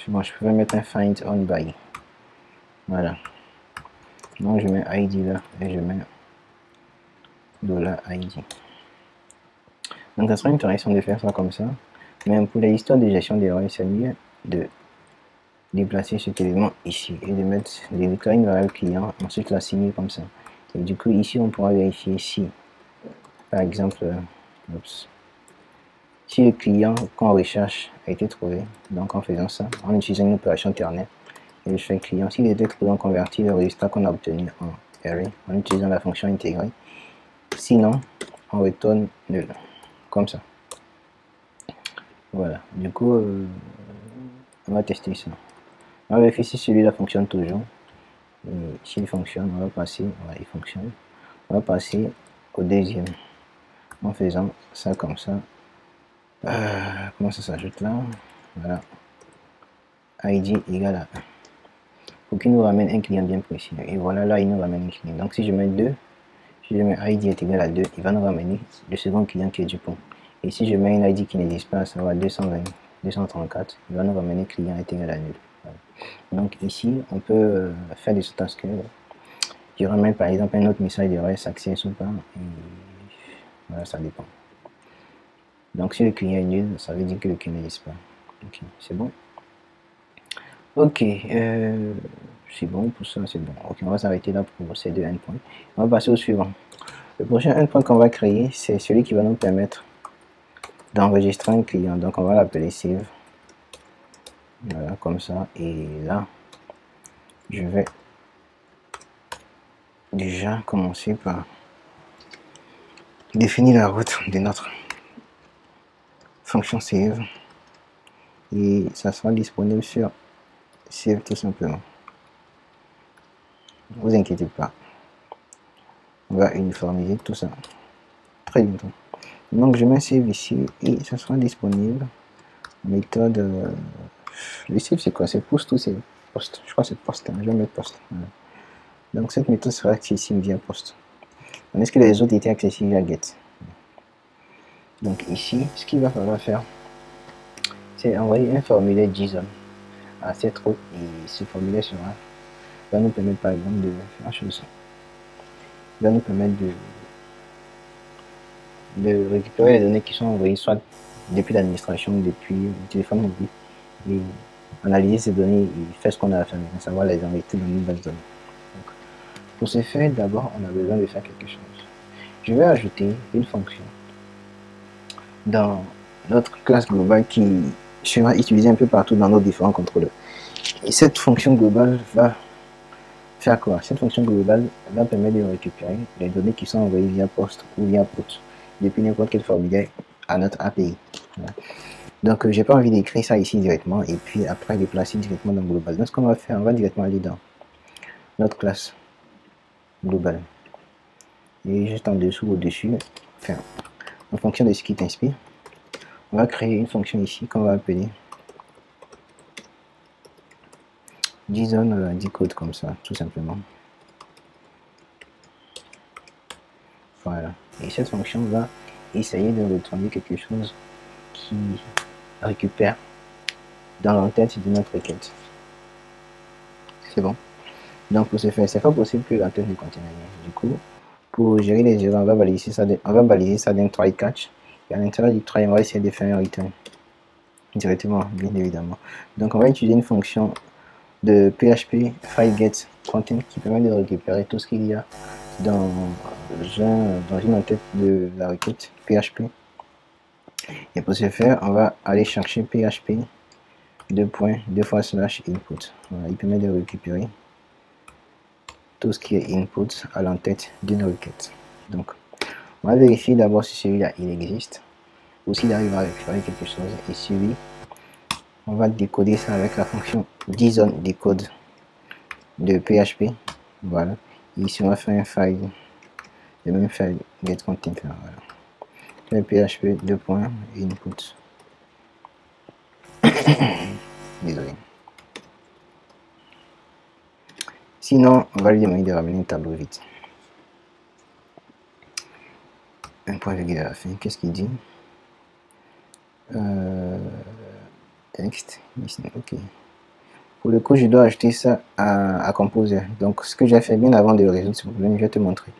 Bon, je peux mettre un find on by. Voilà. Donc je mets ID là et je mets dollar ID. Donc ça serait intéressant de faire ça comme ça. Mais pour les histoires de gestion des c'est mieux de déplacer cet élément ici et de mettre les une variable client, ensuite la signer comme ça. Et du coup, ici, on pourra vérifier si, par exemple, euh, si le client qu'on recherche a été trouvé. Donc, en faisant ça, en utilisant une opération ternaire, et fais client. S'il était trouvé, on convertit le résultat qu'on a obtenu en array en utilisant la fonction intégrée. Sinon, on retourne nul, comme ça. Voilà. Du coup, euh, on va tester ça. On va vérifier si celui-là fonctionne toujours s'il fonctionne, on va passer, il fonctionne. On va passer au deuxième en faisant ça comme ça. Euh, comment ça s'ajoute là? Voilà. ID égale à 1. Pour qu'il nous ramène un client bien précis. Et voilà, là, il nous ramène un client. Donc, si je mets 2, si je mets ID est égal à 2, il va nous ramener le second client qui est du pont. Et si je mets une ID qui n'existe pas, ça va 220, 234, il va nous ramener client est égal à 0 donc ici, on peut euh, faire des sortes que je remets par exemple un autre message de REST access ou pas. Et voilà, ça dépend. Donc si le client est nul, ça veut dire que le client n'existe pas. Ok, c'est bon? Ok, euh, c'est bon pour ça, c'est bon. Ok, on va s'arrêter là pour ces deux endpoints. On va passer au suivant. Le prochain endpoint qu'on va créer, c'est celui qui va nous permettre d'enregistrer un client. Donc on va l'appeler save voilà comme ça et là je vais déjà commencer par définir la route de notre fonction save et ça sera disponible sur save tout simplement vous inquiétez pas on va uniformiser tout ça très bientôt donc je mets save ici et ça sera disponible méthode euh, le save, c'est quoi? C'est pouce tout save? poste. Je crois c'est poste. Hein. Je vais mettre poste. Donc cette méthode sera accessible via poste. Est-ce que les autres étaient accessibles via get? Donc ici, ce qu'il va falloir faire, c'est envoyer un formulaire JSON à cette route et ce formulaire sera va nous permettre par exemple de faire chose va nous permettre de récupérer les données qui sont envoyées soit depuis l'administration, depuis le téléphone mobile, et analyser ces données et faire ce qu'on a à faire, savoir les envoyer dans une base de données. pour ce faire, d'abord, on a besoin de faire quelque chose. Je vais ajouter une fonction dans notre classe globale qui sera utilisée un peu partout dans nos différents contrôleurs. Et cette fonction globale va faire quoi? Cette fonction globale va permettre de récupérer les données qui sont envoyées via poste ou via port depuis n'importe quel formulaire à notre API. Donc, euh, j'ai pas envie d'écrire ça ici directement et puis après les placer directement dans global. Donc, ce qu'on va faire, on va directement aller dans notre classe globale. Et juste en dessous, au-dessus, enfin, en fonction de ce qui t'inspire, on va créer une fonction ici qu'on va appeler JSON euh, decode comme ça, tout simplement. Voilà. Et cette fonction va essayer de retourner quelque chose qui récupère dans l'entête de notre requête. C'est bon. Donc pour ce faire, c'est pas possible que l'entête ne contienne rien. Du coup, pour gérer les erreurs, on va baliser ça, on va baliser ça d'un try catch. Et à l'intérieur du try, on va essayer de faire un return directement, bien évidemment. Donc on va utiliser une fonction de PHP FileGet content qui permet de récupérer tout ce qu'il y a dans, dans une entête de la requête PHP. Et pour ce faire, on va aller chercher PHP deux points, deux fois slash input. il permet de récupérer tout ce qui est input à l'entête d'une requête. Donc, on va vérifier d'abord si celui-là il existe ou s'il arrive à récupérer quelque chose. Et oui, on va décoder ça avec la fonction JSON decode de PHP. Voilà. ici, on va faire un file, le même file get content. Voilà. PHP 2 points input. Désolé. Sinon, on va lui demander de ramener un tableau vite. Un point virgule à la fin. Qu'est-ce qu'il dit? Euh, Texte. Ok. Pour le coup, je dois ajouter ça à, Composer. Donc, ce que j'ai fait bien avant de résoudre ce problème, je vais te montrer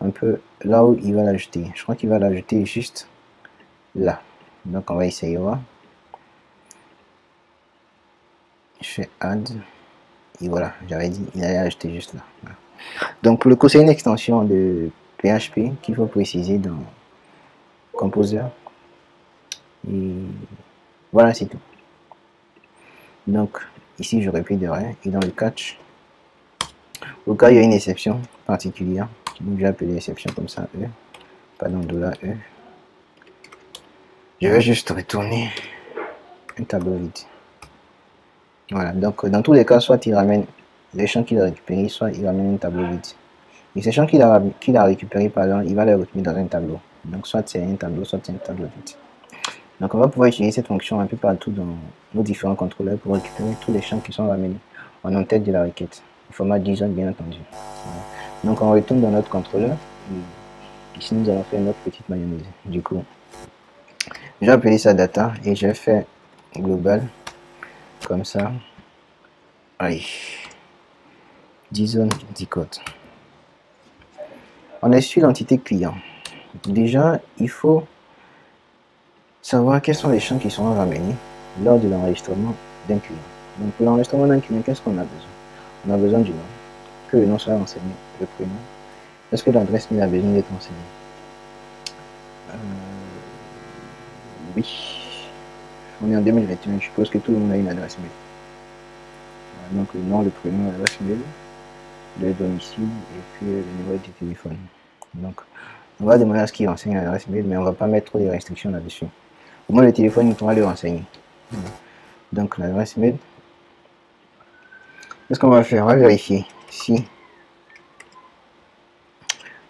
un peu là où il va l'ajouter. Je crois qu'il va l'ajouter juste là. Donc, on va essayer voir. Je fais add. Et voilà, j'avais dit, il allait ajouter juste là. Donc, pour le coup, c'est une extension de PHP qu'il faut préciser dans Composer. Et voilà, c'est tout. Donc, Ici, je répète de rien. Et dans le catch, au cas où il y a une exception particulière, donc j'ai appelé exception comme ça, E, pas dans dollar E. Je vais juste retourner un tableau vide. Voilà, donc dans tous les cas, soit il ramène les champs qu'il a récupérés, soit il ramène un tableau vide. Et ces champs qu'il a, qu'il a récupérés, par exemple, il va les retenir dans un tableau. Donc soit c'est un tableau, soit c'est un tableau vide. Donc on va pouvoir utiliser cette fonction un peu partout dans nos différents contrôleurs pour récupérer tous les champs qui sont ramenés en en-tête de la requête, au format JSON bien entendu. Donc on retourne dans notre contrôleur, ici nous allons faire notre petite mayonnaise. Du coup, je vais appeler ça data et je vais faire global comme ça. Allez, JSON decode. On est sur l'entité client. Déjà, il faut savoir quels sont les champs qui sont ramenés lors de l'enregistrement d'un client. Donc pour l'enregistrement d'un client, qu'est-ce qu'on a besoin? On a besoin du nom, que le nom soit renseigné, le prénom. Est-ce que l'adresse mail a besoin d'être renseignée? Euh, Oui. On est en 2021, je suppose que tout le monde a une adresse mail. Donc le nom, le prénom, l'adresse mail, le domicile et puis le numéro de téléphone. Donc on va demander à ce qu'il renseigne l'adresse mail, mais on ne va pas mettre trop de restrictions là-dessus. Au moins le téléphone, il pourra le renseigner. Donc l'adresse mail. Qu'est-ce qu'on va faire? On va vérifier si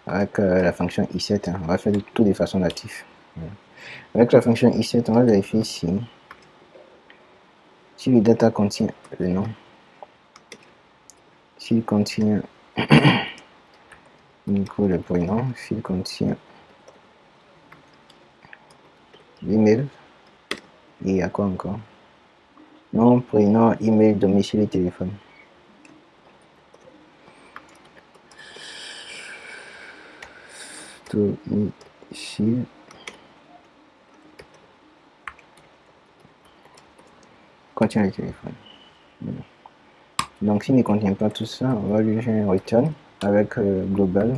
avec euh, la fonction i7, hein, on va faire tout de façon native. Avec la fonction i7, on va vérifier si si le data contient le nom. S'il contient le prénom, s'il contient l'email, et à quoi encore? Nom, prénom, email, domicile et téléphone. Contient le téléphone. Donc s'il ne contient pas tout ça, on va lui faire un return avec euh, global.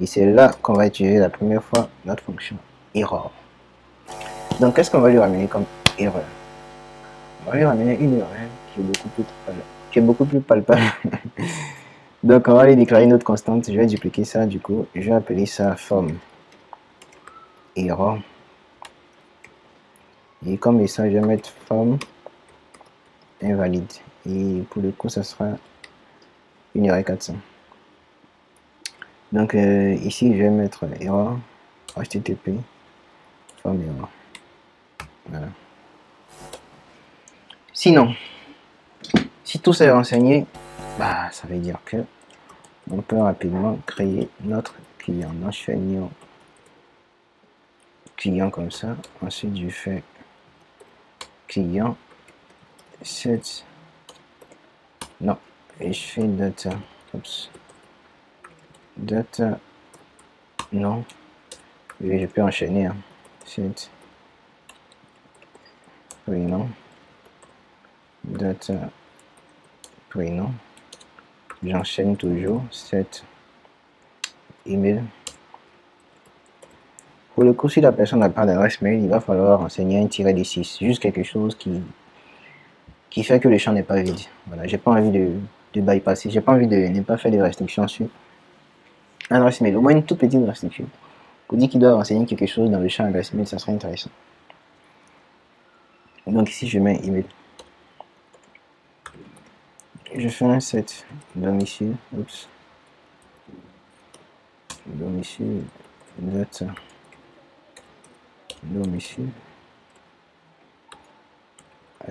Et c'est là qu'on va utiliser la première fois notre fonction error. Donc qu'est-ce qu'on va lui ramener comme erreur? On va lui ramener une erreur qui est beaucoup plus palpable. Donc on va lui déclarer une autre constante. Je vais dupliquer ça du coup. Je vais appeler ça forme error. Et comme ça, je vais mettre forme invalide. Et pour le coup, ça sera une erreur 400. Donc euh, ici, je vais mettre erreur HTTP forme error. Voilà. Sinon, si tout s'est renseigné, bah, ça veut dire que on peut rapidement créer notre client. Donc, je fais client comme ça. Ensuite, je fais client set non. Et je fais data. Oups. data. Non. Et je peux enchaîner hein. set prénom data. Prénom j'enchaîne toujours. Set. Email. Pour le coup, si la personne n'a pas d'adresse mail, il va falloir enseigner un tiré de 6, juste quelque chose qui, qui fait que le champ n'est pas vide. Voilà, j'ai pas envie de, de bypasser, j'ai pas envie de ne pas faire des restrictions sur adresse mail, au moins une toute petite restriction. Pour dire qu'il doit renseigner quelque chose dans le champ adresse mail, ça serait intéressant. Donc ici, je mets email. Je fais un set domicile, oups, domicile, date domicile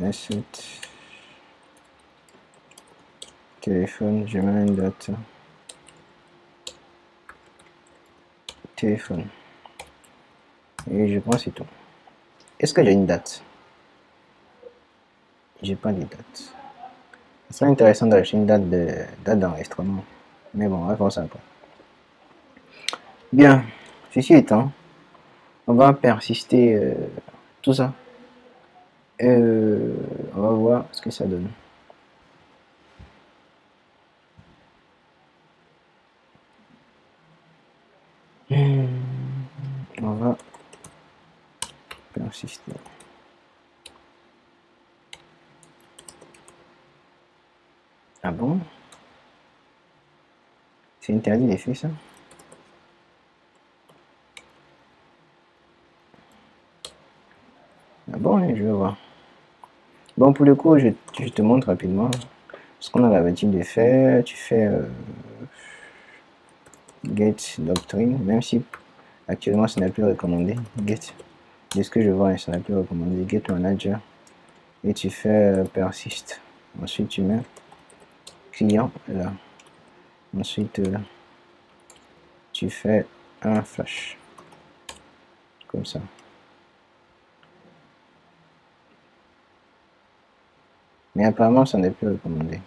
asset téléphone je mets une date. Téléphone. Et je pense c'est tout. Est-ce que j'ai une date? J'ai pas de date. Ce serait intéressant d'acheter une date de date d'enregistrement. Mais bon on va faire ça après. Bien. Ceci étant on va persister euh, tout ça. Euh, on va voir ce que ça donne. Hmm, on va Ah bon? C'est interdit d'effet ça? Ah bon, je vais voir. Bon, pour le coup, je, te montre rapidement ce qu'on a l'habitude de faire. Tu fais euh, get doctrine, même si actuellement ce n'est plus recommandé. Get, de ce que je vois, plus recommandé. Get manager et tu fais euh, persist. Ensuite, tu mets client là. Ensuite, euh, tu fais un flash comme ça. Mais apparemment, ça n'est plus recommandé.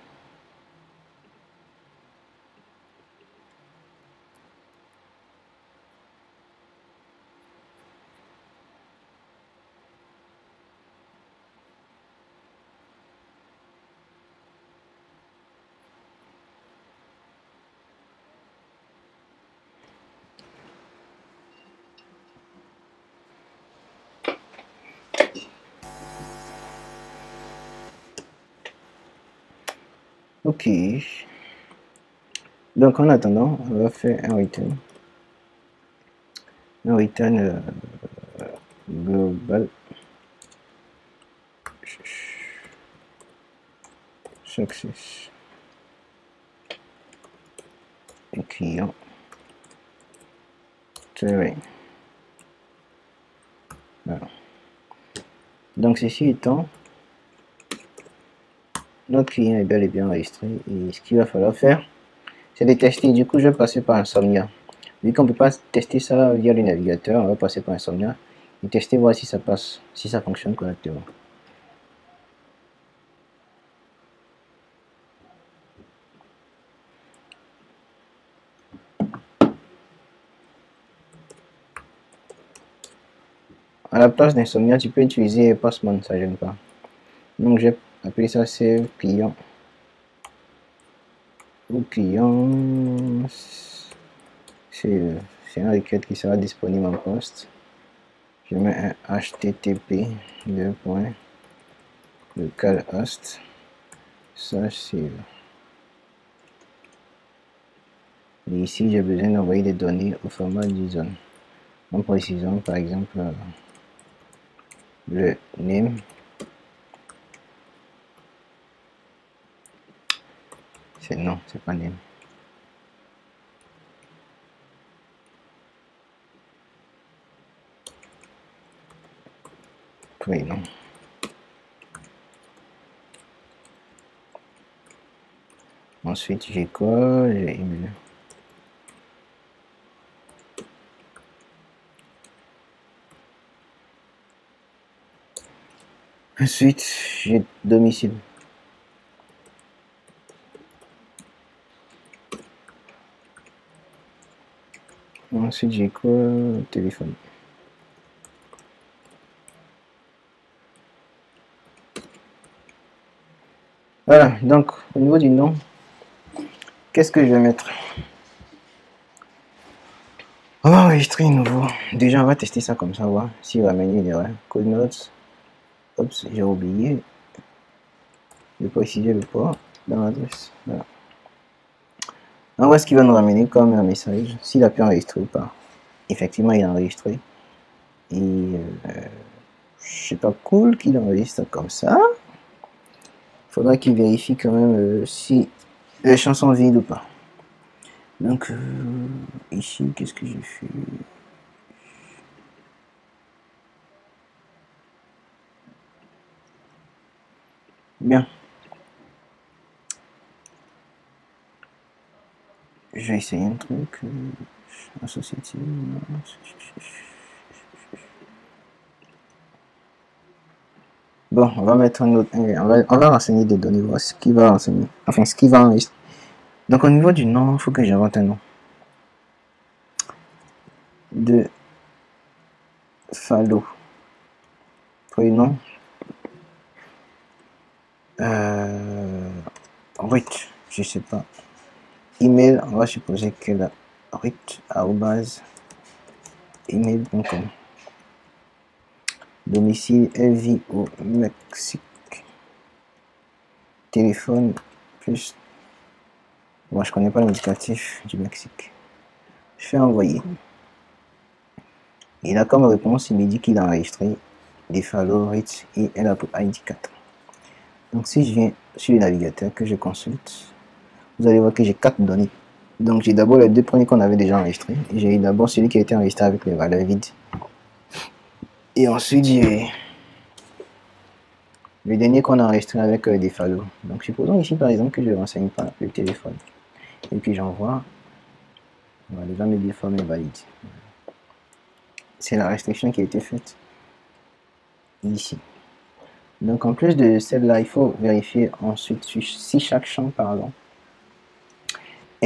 Donc en attendant, on va faire un return. Un return euh, global. Success. Et client. Voilà. Donc ceci étant notre client est bel et bien enregistré. Et ce qu'il va falloir faire, c'est de tester. Du coup, je vais passer par Insomnia. Vu qu'on ne peut pas tester ça via le navigateur, on va passer par Insomnia et tester, voir si ça passe, si ça fonctionne correctement. À la place d'Insomnia, tu peux utiliser Postman, ça gêne pas. Donc, j'ai appelé ça c'est client. Ou client. C'est un requête qui sera disponible en poste. Je mets un HTTP de point host ça c'est et ici j'ai besoin d'envoyer des données au format zone en précisant par exemple le name c'est non c'est pas name oui non. Ensuite j'ai quoi? J'ai Ensuite, j'ai domicile. Ensuite, j'ai quoi Téléphone. Voilà, donc au niveau du nom, qu'est-ce que je vais mettre? On va enregistrer nouveau. Déjà, on va tester ça comme ça, voir s'il va mener des Code notes. Oups, j'ai oublié de préciser le port dans l'adresse. Voilà. On voit ce qu'il va nous ramener comme un message, s'il a pu enregistrer ou pas. Effectivement, il a enregistré. Et euh, c'est pas cool qu'il enregistre comme ça. Il faudra qu'il vérifie quand même euh, si les chansons vides ou pas. Donc, euh, ici, qu'est-ce que j'ai fait? Bien. Je vais essayer un truc. Associative. Bon, on va mettre un autre. On va, on va renseigner des données, voir ce qui va renseigner. Enfin, ce qui va enregistrer. Donc, au niveau du nom, il faut que j'invente un nom. De Fallo. Prénom. Euh, je sais pas. Email, on va supposer que la email.com. Domicile vie au Mexique. Téléphone plus. Moi, je connais pas l'indicatif du Mexique. Je fais envoyer. Il a comme réponse, il me dit qu'il a enregistré des favorites et elle a pour ID 4. Donc si je viens sur le navigateur que je consulte, vous allez voir que j'ai quatre données. Donc j'ai d'abord les deux premiers qu'on avait déjà enregistrés. J'ai d'abord celui qui a été enregistré avec les valeurs vides. Et ensuite j'ai le dernier qu'on a enregistré avec euh, des. Donc supposons ici par exemple que je ne renseigne pas le téléphone. Et puis j'envoie. Voilà, il va me dire forme valide. C'est la restriction qui a été faite ici. Donc en plus de celle-là, il faut vérifier ensuite si chaque champ pardon,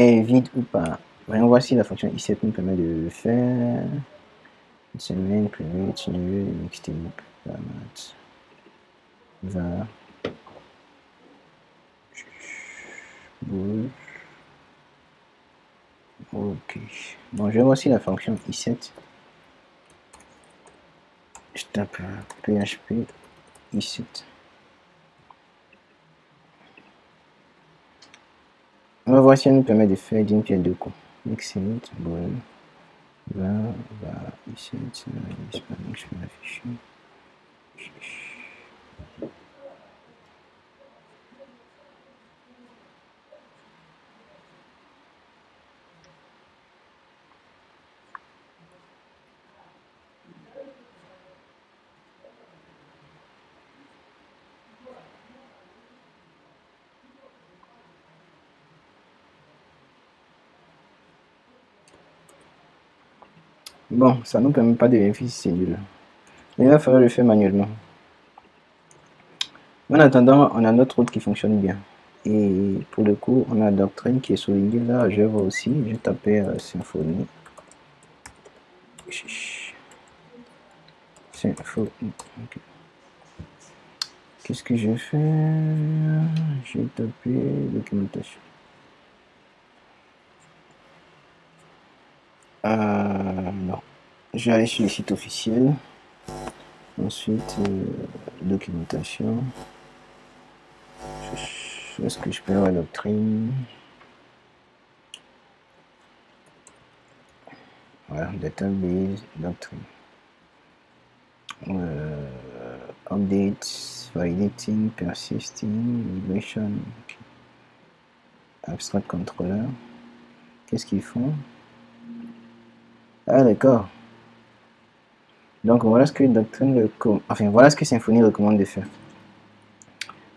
est vide ou pas. Voyons voir si la fonction i7 nous permet de le faire. Une semaine, private, new, mixtape, format, va, Ok. Bon, je vais voir si la fonction i7. Je tape php ici. On va voir si elle nous permet de faire d'une pierre deux coups. Excellent, bon. Va, va, ici, je vais l'afficher. Bon, ça nous permet pas de vérifier si c'est nul. Il va falloir le faire manuellement. En attendant, on a notre route qui fonctionne bien. Et pour le coup, on a Doctrine qui est souligné là. Je vois aussi, je tapé euh, Symphonie. Symphonie. Qu'est-ce que j'ai fait J'ai tapé documentation. Euh, non. Je vais aller sur le site officiel. Ensuite, euh, documentation. Est-ce que je peux avoir la doctrine? Voilà, database, doctrine. Euh, updates, validating, persisting, migration, abstract controller. Qu'est-ce qu'ils font? Ah d'accord. Donc voilà ce que Doctrine, enfin voilà ce que Symfony recommande de faire.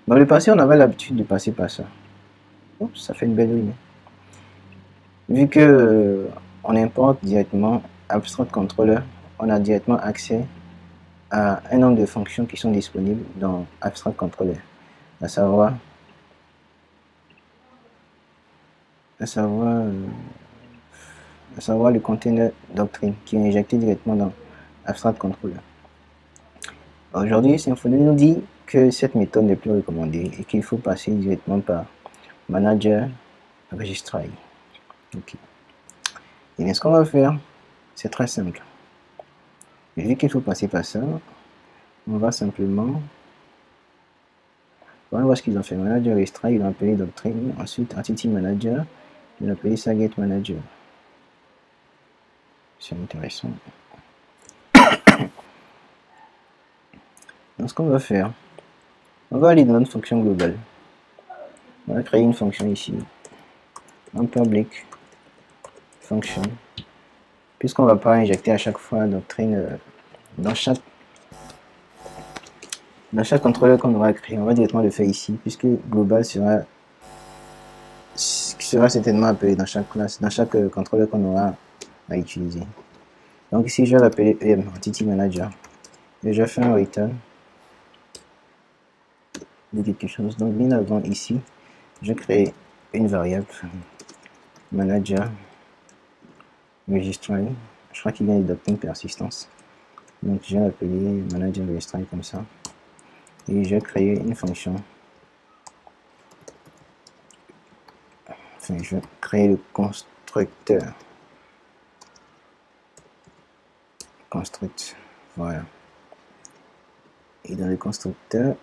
Dans le passé, on avait l'habitude de passer par ça. Oups, ça fait une belle ligne. Vu que euh, on importe directement Abstract Controller, on a directement accès à un nombre de fonctions qui sont disponibles dans Abstract Controller, à savoir à savoir euh, à savoir le container doctrine qui est injecté directement dans Abstract Controller. Aujourd'hui, Symfony nous dit que cette méthode n'est plus recommandée et qu'il faut passer directement par Manager Registry. Ok. Et bien, ce qu'on va faire, c'est très simple. vu qu'il faut passer par ça, on va simplement voir ce qu'ils ont fait. Manager Registry, ils l'ont appelé Doctrine. Ensuite, Entity Manager, ils l'ont appelé Saget Manager. C'est intéressant. Donc, ce qu'on va faire, on va aller dans notre fonction globale. On va créer une fonction ici. En public function. Puisqu'on va pas injecter à chaque fois doctrine euh, dans chaque dans chaque contrôleur qu'on aura créé, on va directement le faire ici, puisque global sera sera certainement appelé dans chaque classe, dans chaque euh, contrôleur qu'on aura à utiliser. Donc ici je vais l'appeler Entity Manager. Et je fais un return quelque chose. Donc bien avant ici, je crée une variable manager registry. Je crois qu'il a une persistance. Donc je vais manager registry comme ça. Et je vais créer une fonction. Enfin, je vais créer le constructeur. Construct. Voilà. Et dans le constructeur,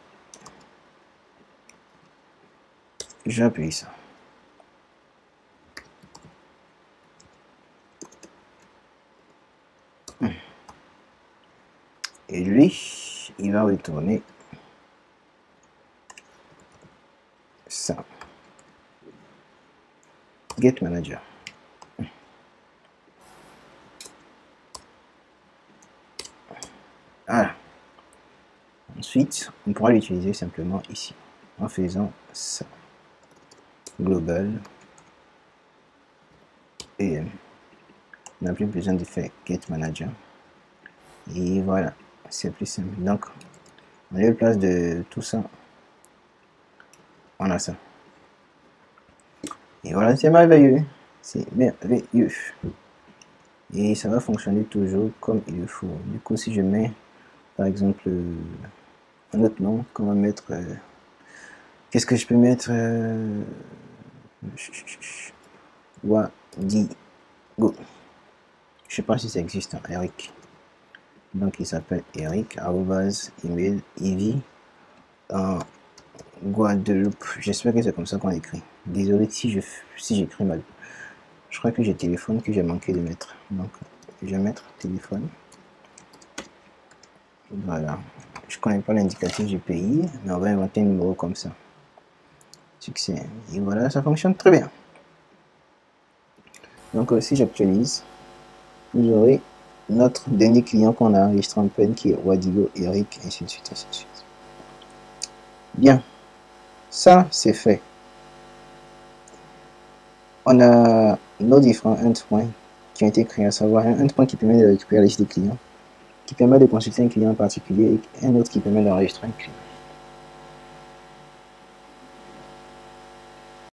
J'appuie ça. Et lui, il va retourner ça. Get Manager. Voilà. Ensuite, on pourra l'utiliser simplement ici, en faisant ça global et on n'a plus besoin de faire get manager. Et voilà c'est plus simple. Donc à la place de tout ça. On a ça. Et voilà c'est merveilleux. C'est merveilleux. Et ça va fonctionner toujours comme il faut. Du coup si je mets par exemple un autre nom comment mettre euh, qu'est-ce que je peux mettre euh, Wadigo. Je sais pas si ça existe, hein, Eric. Donc il s'appelle Eric, arrobas, email, Ivy, en Guadeloupe. J'espère que c'est comme ça qu'on écrit. Désolé si je si mal. Je crois que j'ai téléphone que j'ai manqué de mettre. Donc je vais mettre téléphone. Voilà. Je connais pas l'indicatif du pays, mais on va inventer un numéro comme ça. Succès. Et voilà, ça fonctionne très bien. Donc euh, si j'actualise, vous aurez notre dernier client qu'on a enregistré en peine qui est Wadigo, Eric, ainsi de suite, ainsi de suite. Bien, ça c'est fait. On a nos différents endpoints qui ont été créés, à savoir un, point qui permet de récupérer la liste des clients, qui permet de consulter un client en particulier et un autre qui permet d'enregistrer un client.